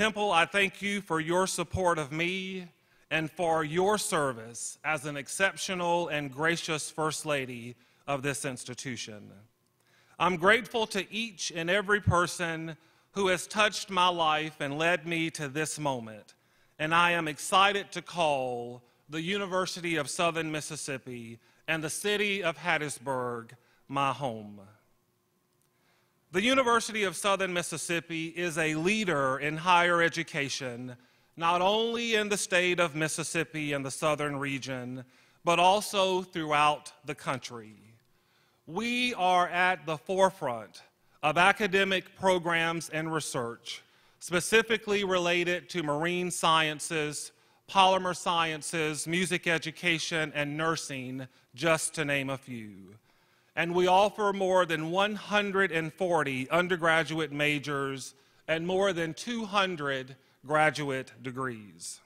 Temple, I thank you for your support of me and for your service as an exceptional and gracious First Lady of this institution. I'm grateful to each and every person who has touched my life and led me to this moment, and I am excited to call the University of Southern Mississippi and the city of Hattiesburg my home. The University of Southern Mississippi is a leader in higher education, not only in the state of Mississippi and the southern region, but also throughout the country. We are at the forefront of academic programs and research, specifically related to marine sciences, polymer sciences, music education, and nursing, just to name a few. And we offer more than 140 undergraduate majors and more than 200 graduate degrees.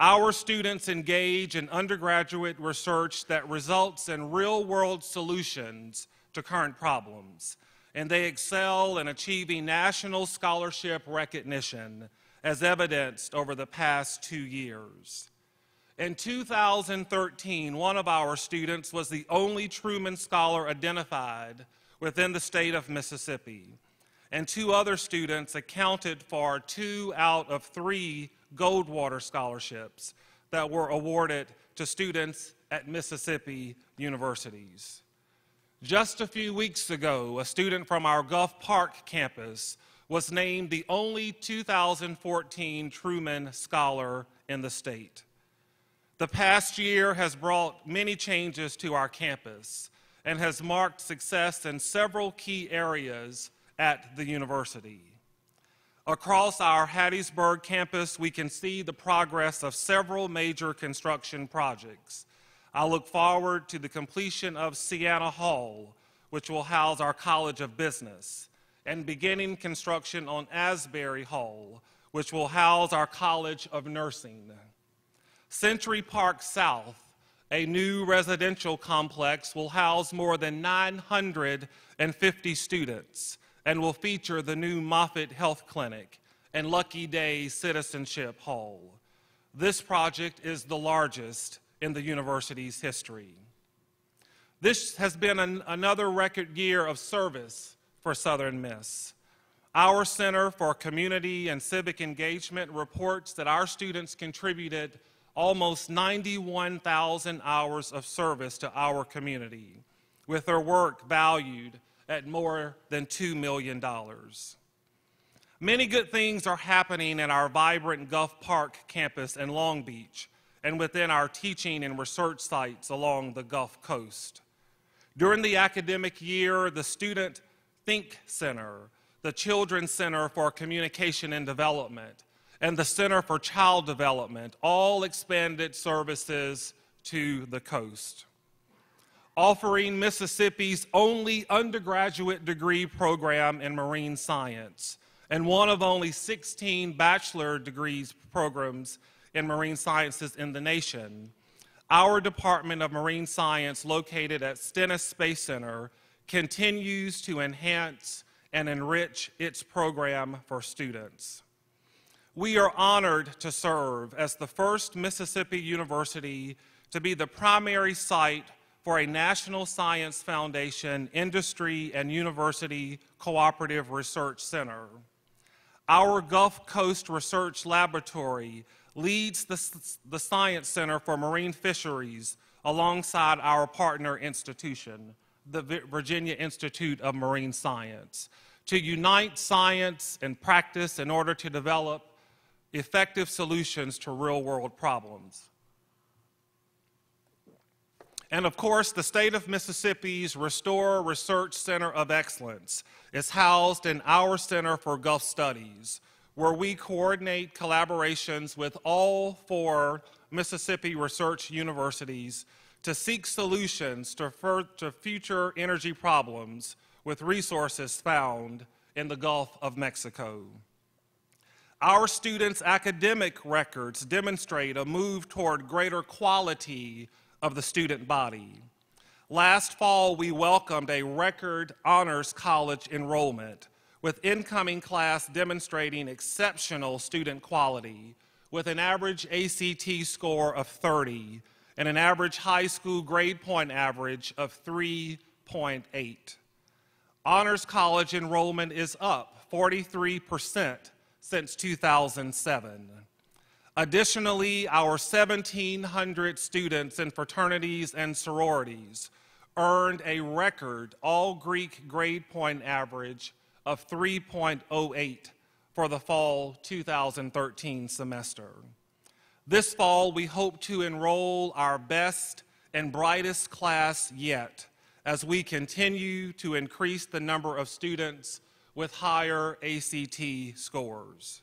Our students engage in undergraduate research that results in real world solutions to current problems, and they excel in achieving national scholarship recognition, as evidenced over the past two years. In 2013, one of our students was the only Truman Scholar identified within the state of Mississippi, and two other students accounted for two out of three Goldwater scholarships that were awarded to students at Mississippi universities. Just a few weeks ago, a student from our Gulf Park campus was named the only 2014 Truman Scholar in the state. The past year has brought many changes to our campus and has marked success in several key areas at the university. Across our Hattiesburg campus, we can see the progress of several major construction projects. I look forward to the completion of Scianna Hall, which will house our College of Business, and beginning construction on Asbury Hall, which will house our College of Nursing. Century Park South, a new residential complex, will house more than 950 students and will feature the new Moffitt Health Clinic and Lucky Day Citizenship Hall. This project is the largest in the university's history. This has been an, another record year of service for Southern Miss. Our Center for Community and Civic Engagement reports that our students contributed almost 91,000 hours of service to our community, with their work valued at more than $2 million. Many good things are happening in our vibrant Gulf Park campus in Long Beach and within our teaching and research sites along the Gulf Coast. During the academic year, the Student Think Center, the Children's Center for Communication and Development, and the Center for Child Development all expanded services to the coast offering Mississippi's only undergraduate degree program in marine science and one of only 16 bachelor degrees programs in marine sciences in the nation. Our Department of Marine Science, located at Stennis Space Center, continues to enhance and enrich its program for students. We are honored to serve as the first Mississippi university to be the primary site for a National Science Foundation Industry and University Cooperative Research Center. Our Gulf Coast Research Laboratory leads the, the Science Center for Marine Fisheries alongside our partner institution, the Virginia Institute of Marine Science, to unite science and practice in order to develop effective solutions to real world problems. And of course, the state of Mississippi's Restore Research Center of Excellence is housed in our Center for Gulf Studies, where we coordinate collaborations with all four Mississippi research universities to seek solutions to, to future energy problems with resources found in the Gulf of Mexico. Our students' academic records demonstrate a move toward greater quality of the student body. Last fall, we welcomed a record honors college enrollment with incoming class demonstrating exceptional student quality with an average ACT score of 30 and an average high school grade point average of 3.8. Honors college enrollment is up 43% since 2007. Additionally, our 1,700 students in fraternities and sororities earned a record all Greek grade point average of 3.08 for the fall 2013 semester. This fall, we hope to enroll our best and brightest class yet as we continue to increase the number of students with higher ACT scores.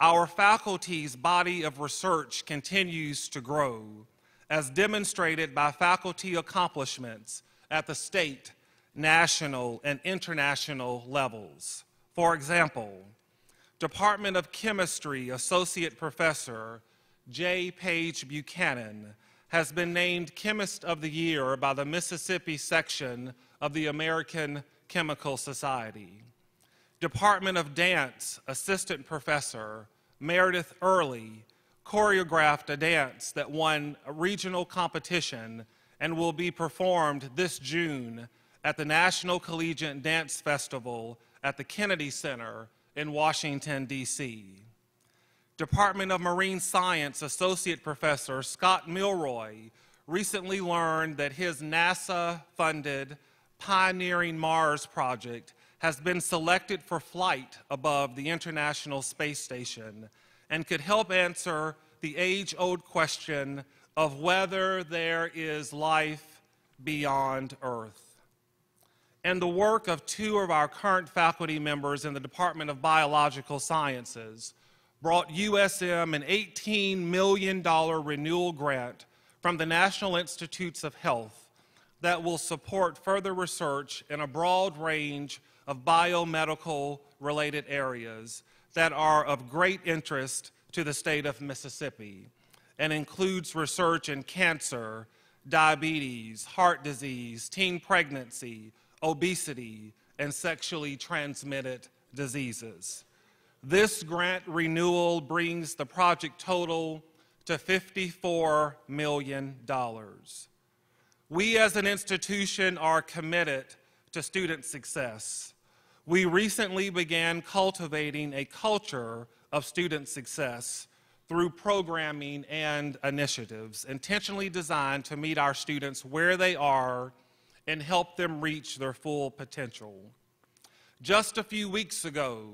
Our faculty's body of research continues to grow, as demonstrated by faculty accomplishments at the state, national, and international levels. For example, Department of Chemistry Associate Professor J. Page Buchanan has been named Chemist of the Year by the Mississippi section of the American Chemical Society. Department of Dance Assistant Professor Meredith Early choreographed a dance that won a regional competition and will be performed this June at the National Collegiate Dance Festival at the Kennedy Center in Washington, D.C. Department of Marine Science Associate Professor Scott Milroy recently learned that his NASA funded Pioneering Mars project has been selected for flight above the International Space Station and could help answer the age old question of whether there is life beyond Earth. And the work of two of our current faculty members in the Department of Biological Sciences brought USM an $18 million renewal grant from the National Institutes of Health that will support further research in a broad range of biomedical related areas that are of great interest to the state of Mississippi and includes research in cancer, diabetes, heart disease, teen pregnancy, obesity, and sexually transmitted diseases. This grant renewal brings the project total to $54 million. We as an institution are committed to student success. We recently began cultivating a culture of student success through programming and initiatives intentionally designed to meet our students where they are and help them reach their full potential. Just a few weeks ago,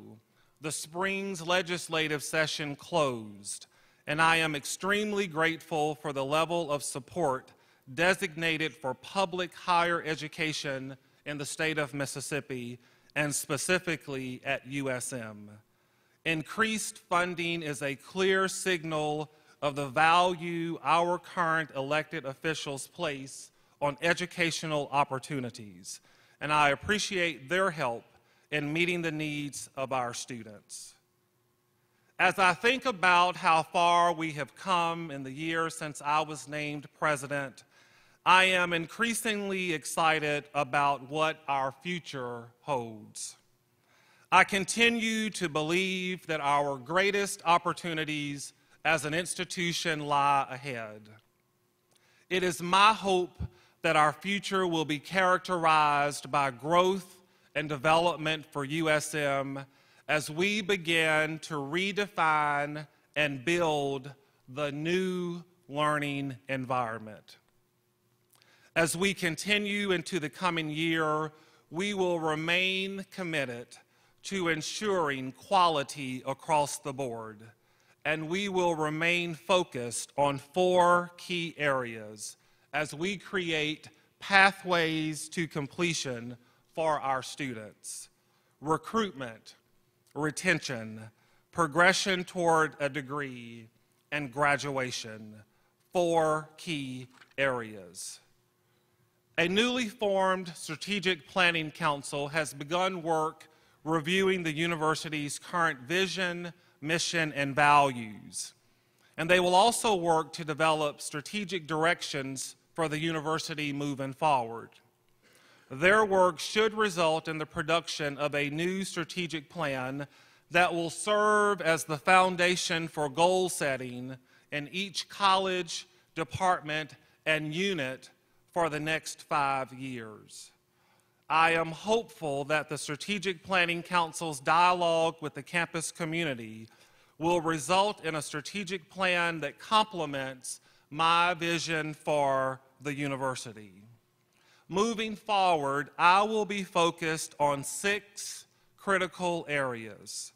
the spring's legislative session closed, and I am extremely grateful for the level of support designated for public higher education in the state of Mississippi and specifically at USM. Increased funding is a clear signal of the value our current elected officials place on educational opportunities, and I appreciate their help in meeting the needs of our students. As I think about how far we have come in the years since I was named president, I am increasingly excited about what our future holds. I continue to believe that our greatest opportunities as an institution lie ahead. It is my hope that our future will be characterized by growth and development for USM as we begin to redefine and build the new learning environment. As we continue into the coming year, we will remain committed to ensuring quality across the board, and we will remain focused on four key areas as we create pathways to completion for our students recruitment, retention, progression toward a degree, and graduation. Four key areas. A newly formed Strategic Planning Council has begun work reviewing the university's current vision, mission, and values. And they will also work to develop strategic directions for the university moving forward. Their work should result in the production of a new strategic plan that will serve as the foundation for goal setting in each college, department, and unit for the next five years. I am hopeful that the Strategic Planning Council's dialogue with the campus community will result in a strategic plan that complements my vision for the university. Moving forward, I will be focused on six critical areas.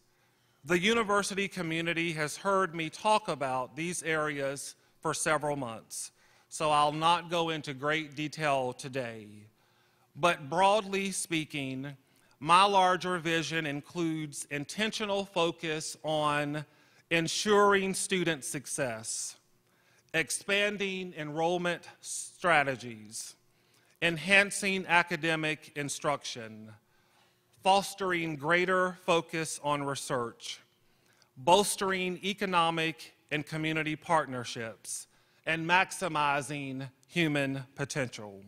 The university community has heard me talk about these areas for several months, so I'll not go into great detail today. But broadly speaking, My larger vision includes intentional focus on ensuring student success, expanding enrollment strategies, enhancing academic instruction, fostering greater focus on research, bolstering economic and community partnerships, and maximizing human potential.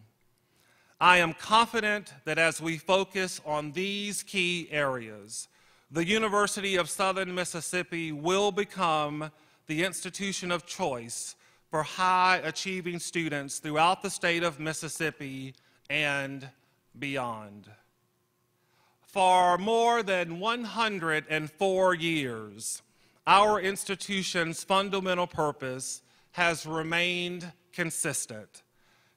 I am confident that as we focus on these key areas, the University of Southern Mississippi will become the institution of choice for high achieving students throughout the state of Mississippi and beyond. For more than 104 years, our institution's fundamental purpose has remained consistent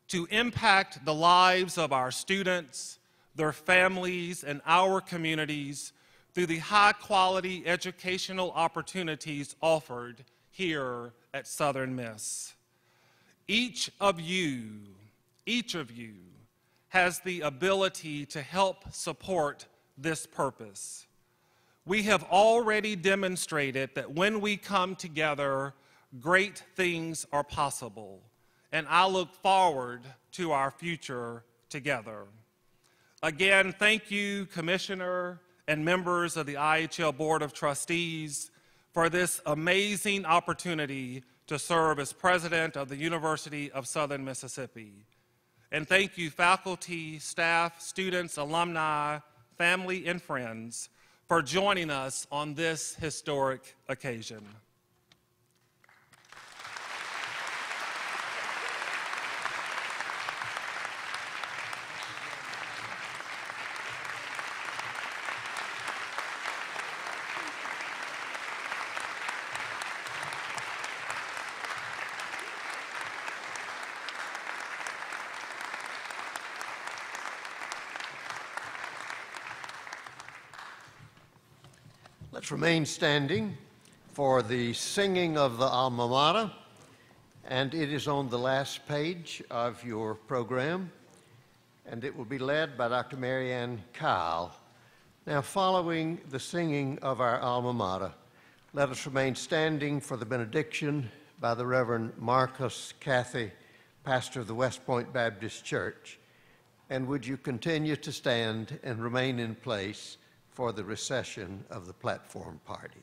to impact the lives of our students, their families, and our communities through the high quality educational opportunities offered here at Southern Miss. Each of you, each of you, has the ability to help support this purpose. We have already demonstrated that when we come together, great things are possible, and I look forward to our future together. Again, thank you, Commissioner and members of the IHL Board of Trustees, for this amazing opportunity to serve as president of the University of Southern Mississippi. And thank you, faculty, staff, students, alumni, family, and friends for joining us on this historic occasion. Remain standing for the singing of the alma mater, and it is on the last page of your program, and it will be led by Dr. Marianne Kyle. Now, following the singing of our alma mater, let us remain standing for the benediction by the Reverend Marcus Cathy, pastor of the West Point Baptist Church. And would you continue to stand and remain in place for the recession of the platform party.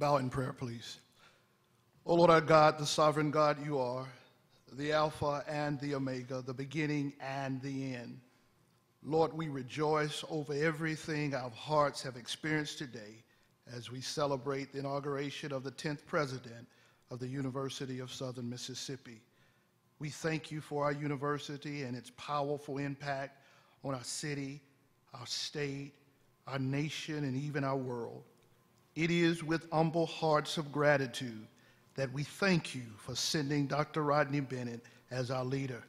Bow in prayer, please. O Lord our God, the sovereign God you are, the Alpha and the Omega, the beginning and the end. Lord, we rejoice over everything our hearts have experienced today as we celebrate the inauguration of the 10th president of the University of Southern Mississippi. We thank you for our university and its powerful impact on our city, our state, our nation, and even our world. It is with humble hearts of gratitude that we thank you for sending Dr. Rodney Bennett as our leader.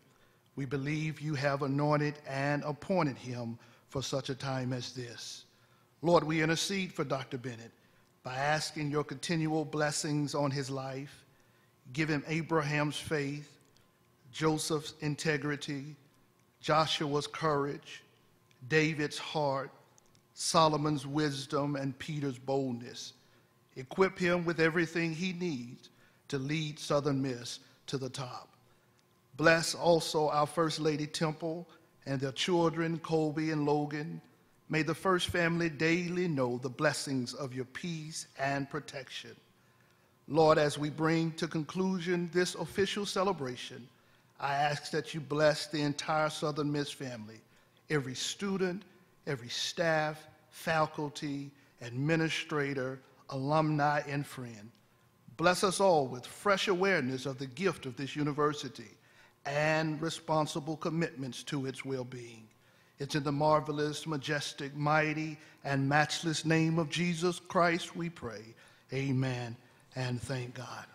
We believe you have anointed and appointed him for such a time as this. Lord, we intercede for Dr. Bennett by asking your continual blessings on his life. Give him Abraham's faith, Joseph's integrity, Joshua's courage, David's heart, Solomon's wisdom, and Peter's boldness. Equip him with everything he needs to lead Southern Miss to the top. Bless also our First Lady Temple and their children, Colby and Logan. May the First family daily know the blessings of your peace and protection. Lord, as we bring to conclusion this official celebration, I ask that you bless the entire Southern Miss family, every student, every staff, faculty, administrator, alumni, and friend. Bless us all with fresh awareness of the gift of this university and responsible commitments to its well being. It's in the marvelous, majestic, mighty, and matchless name of Jesus Christ we pray. Amen and thank God.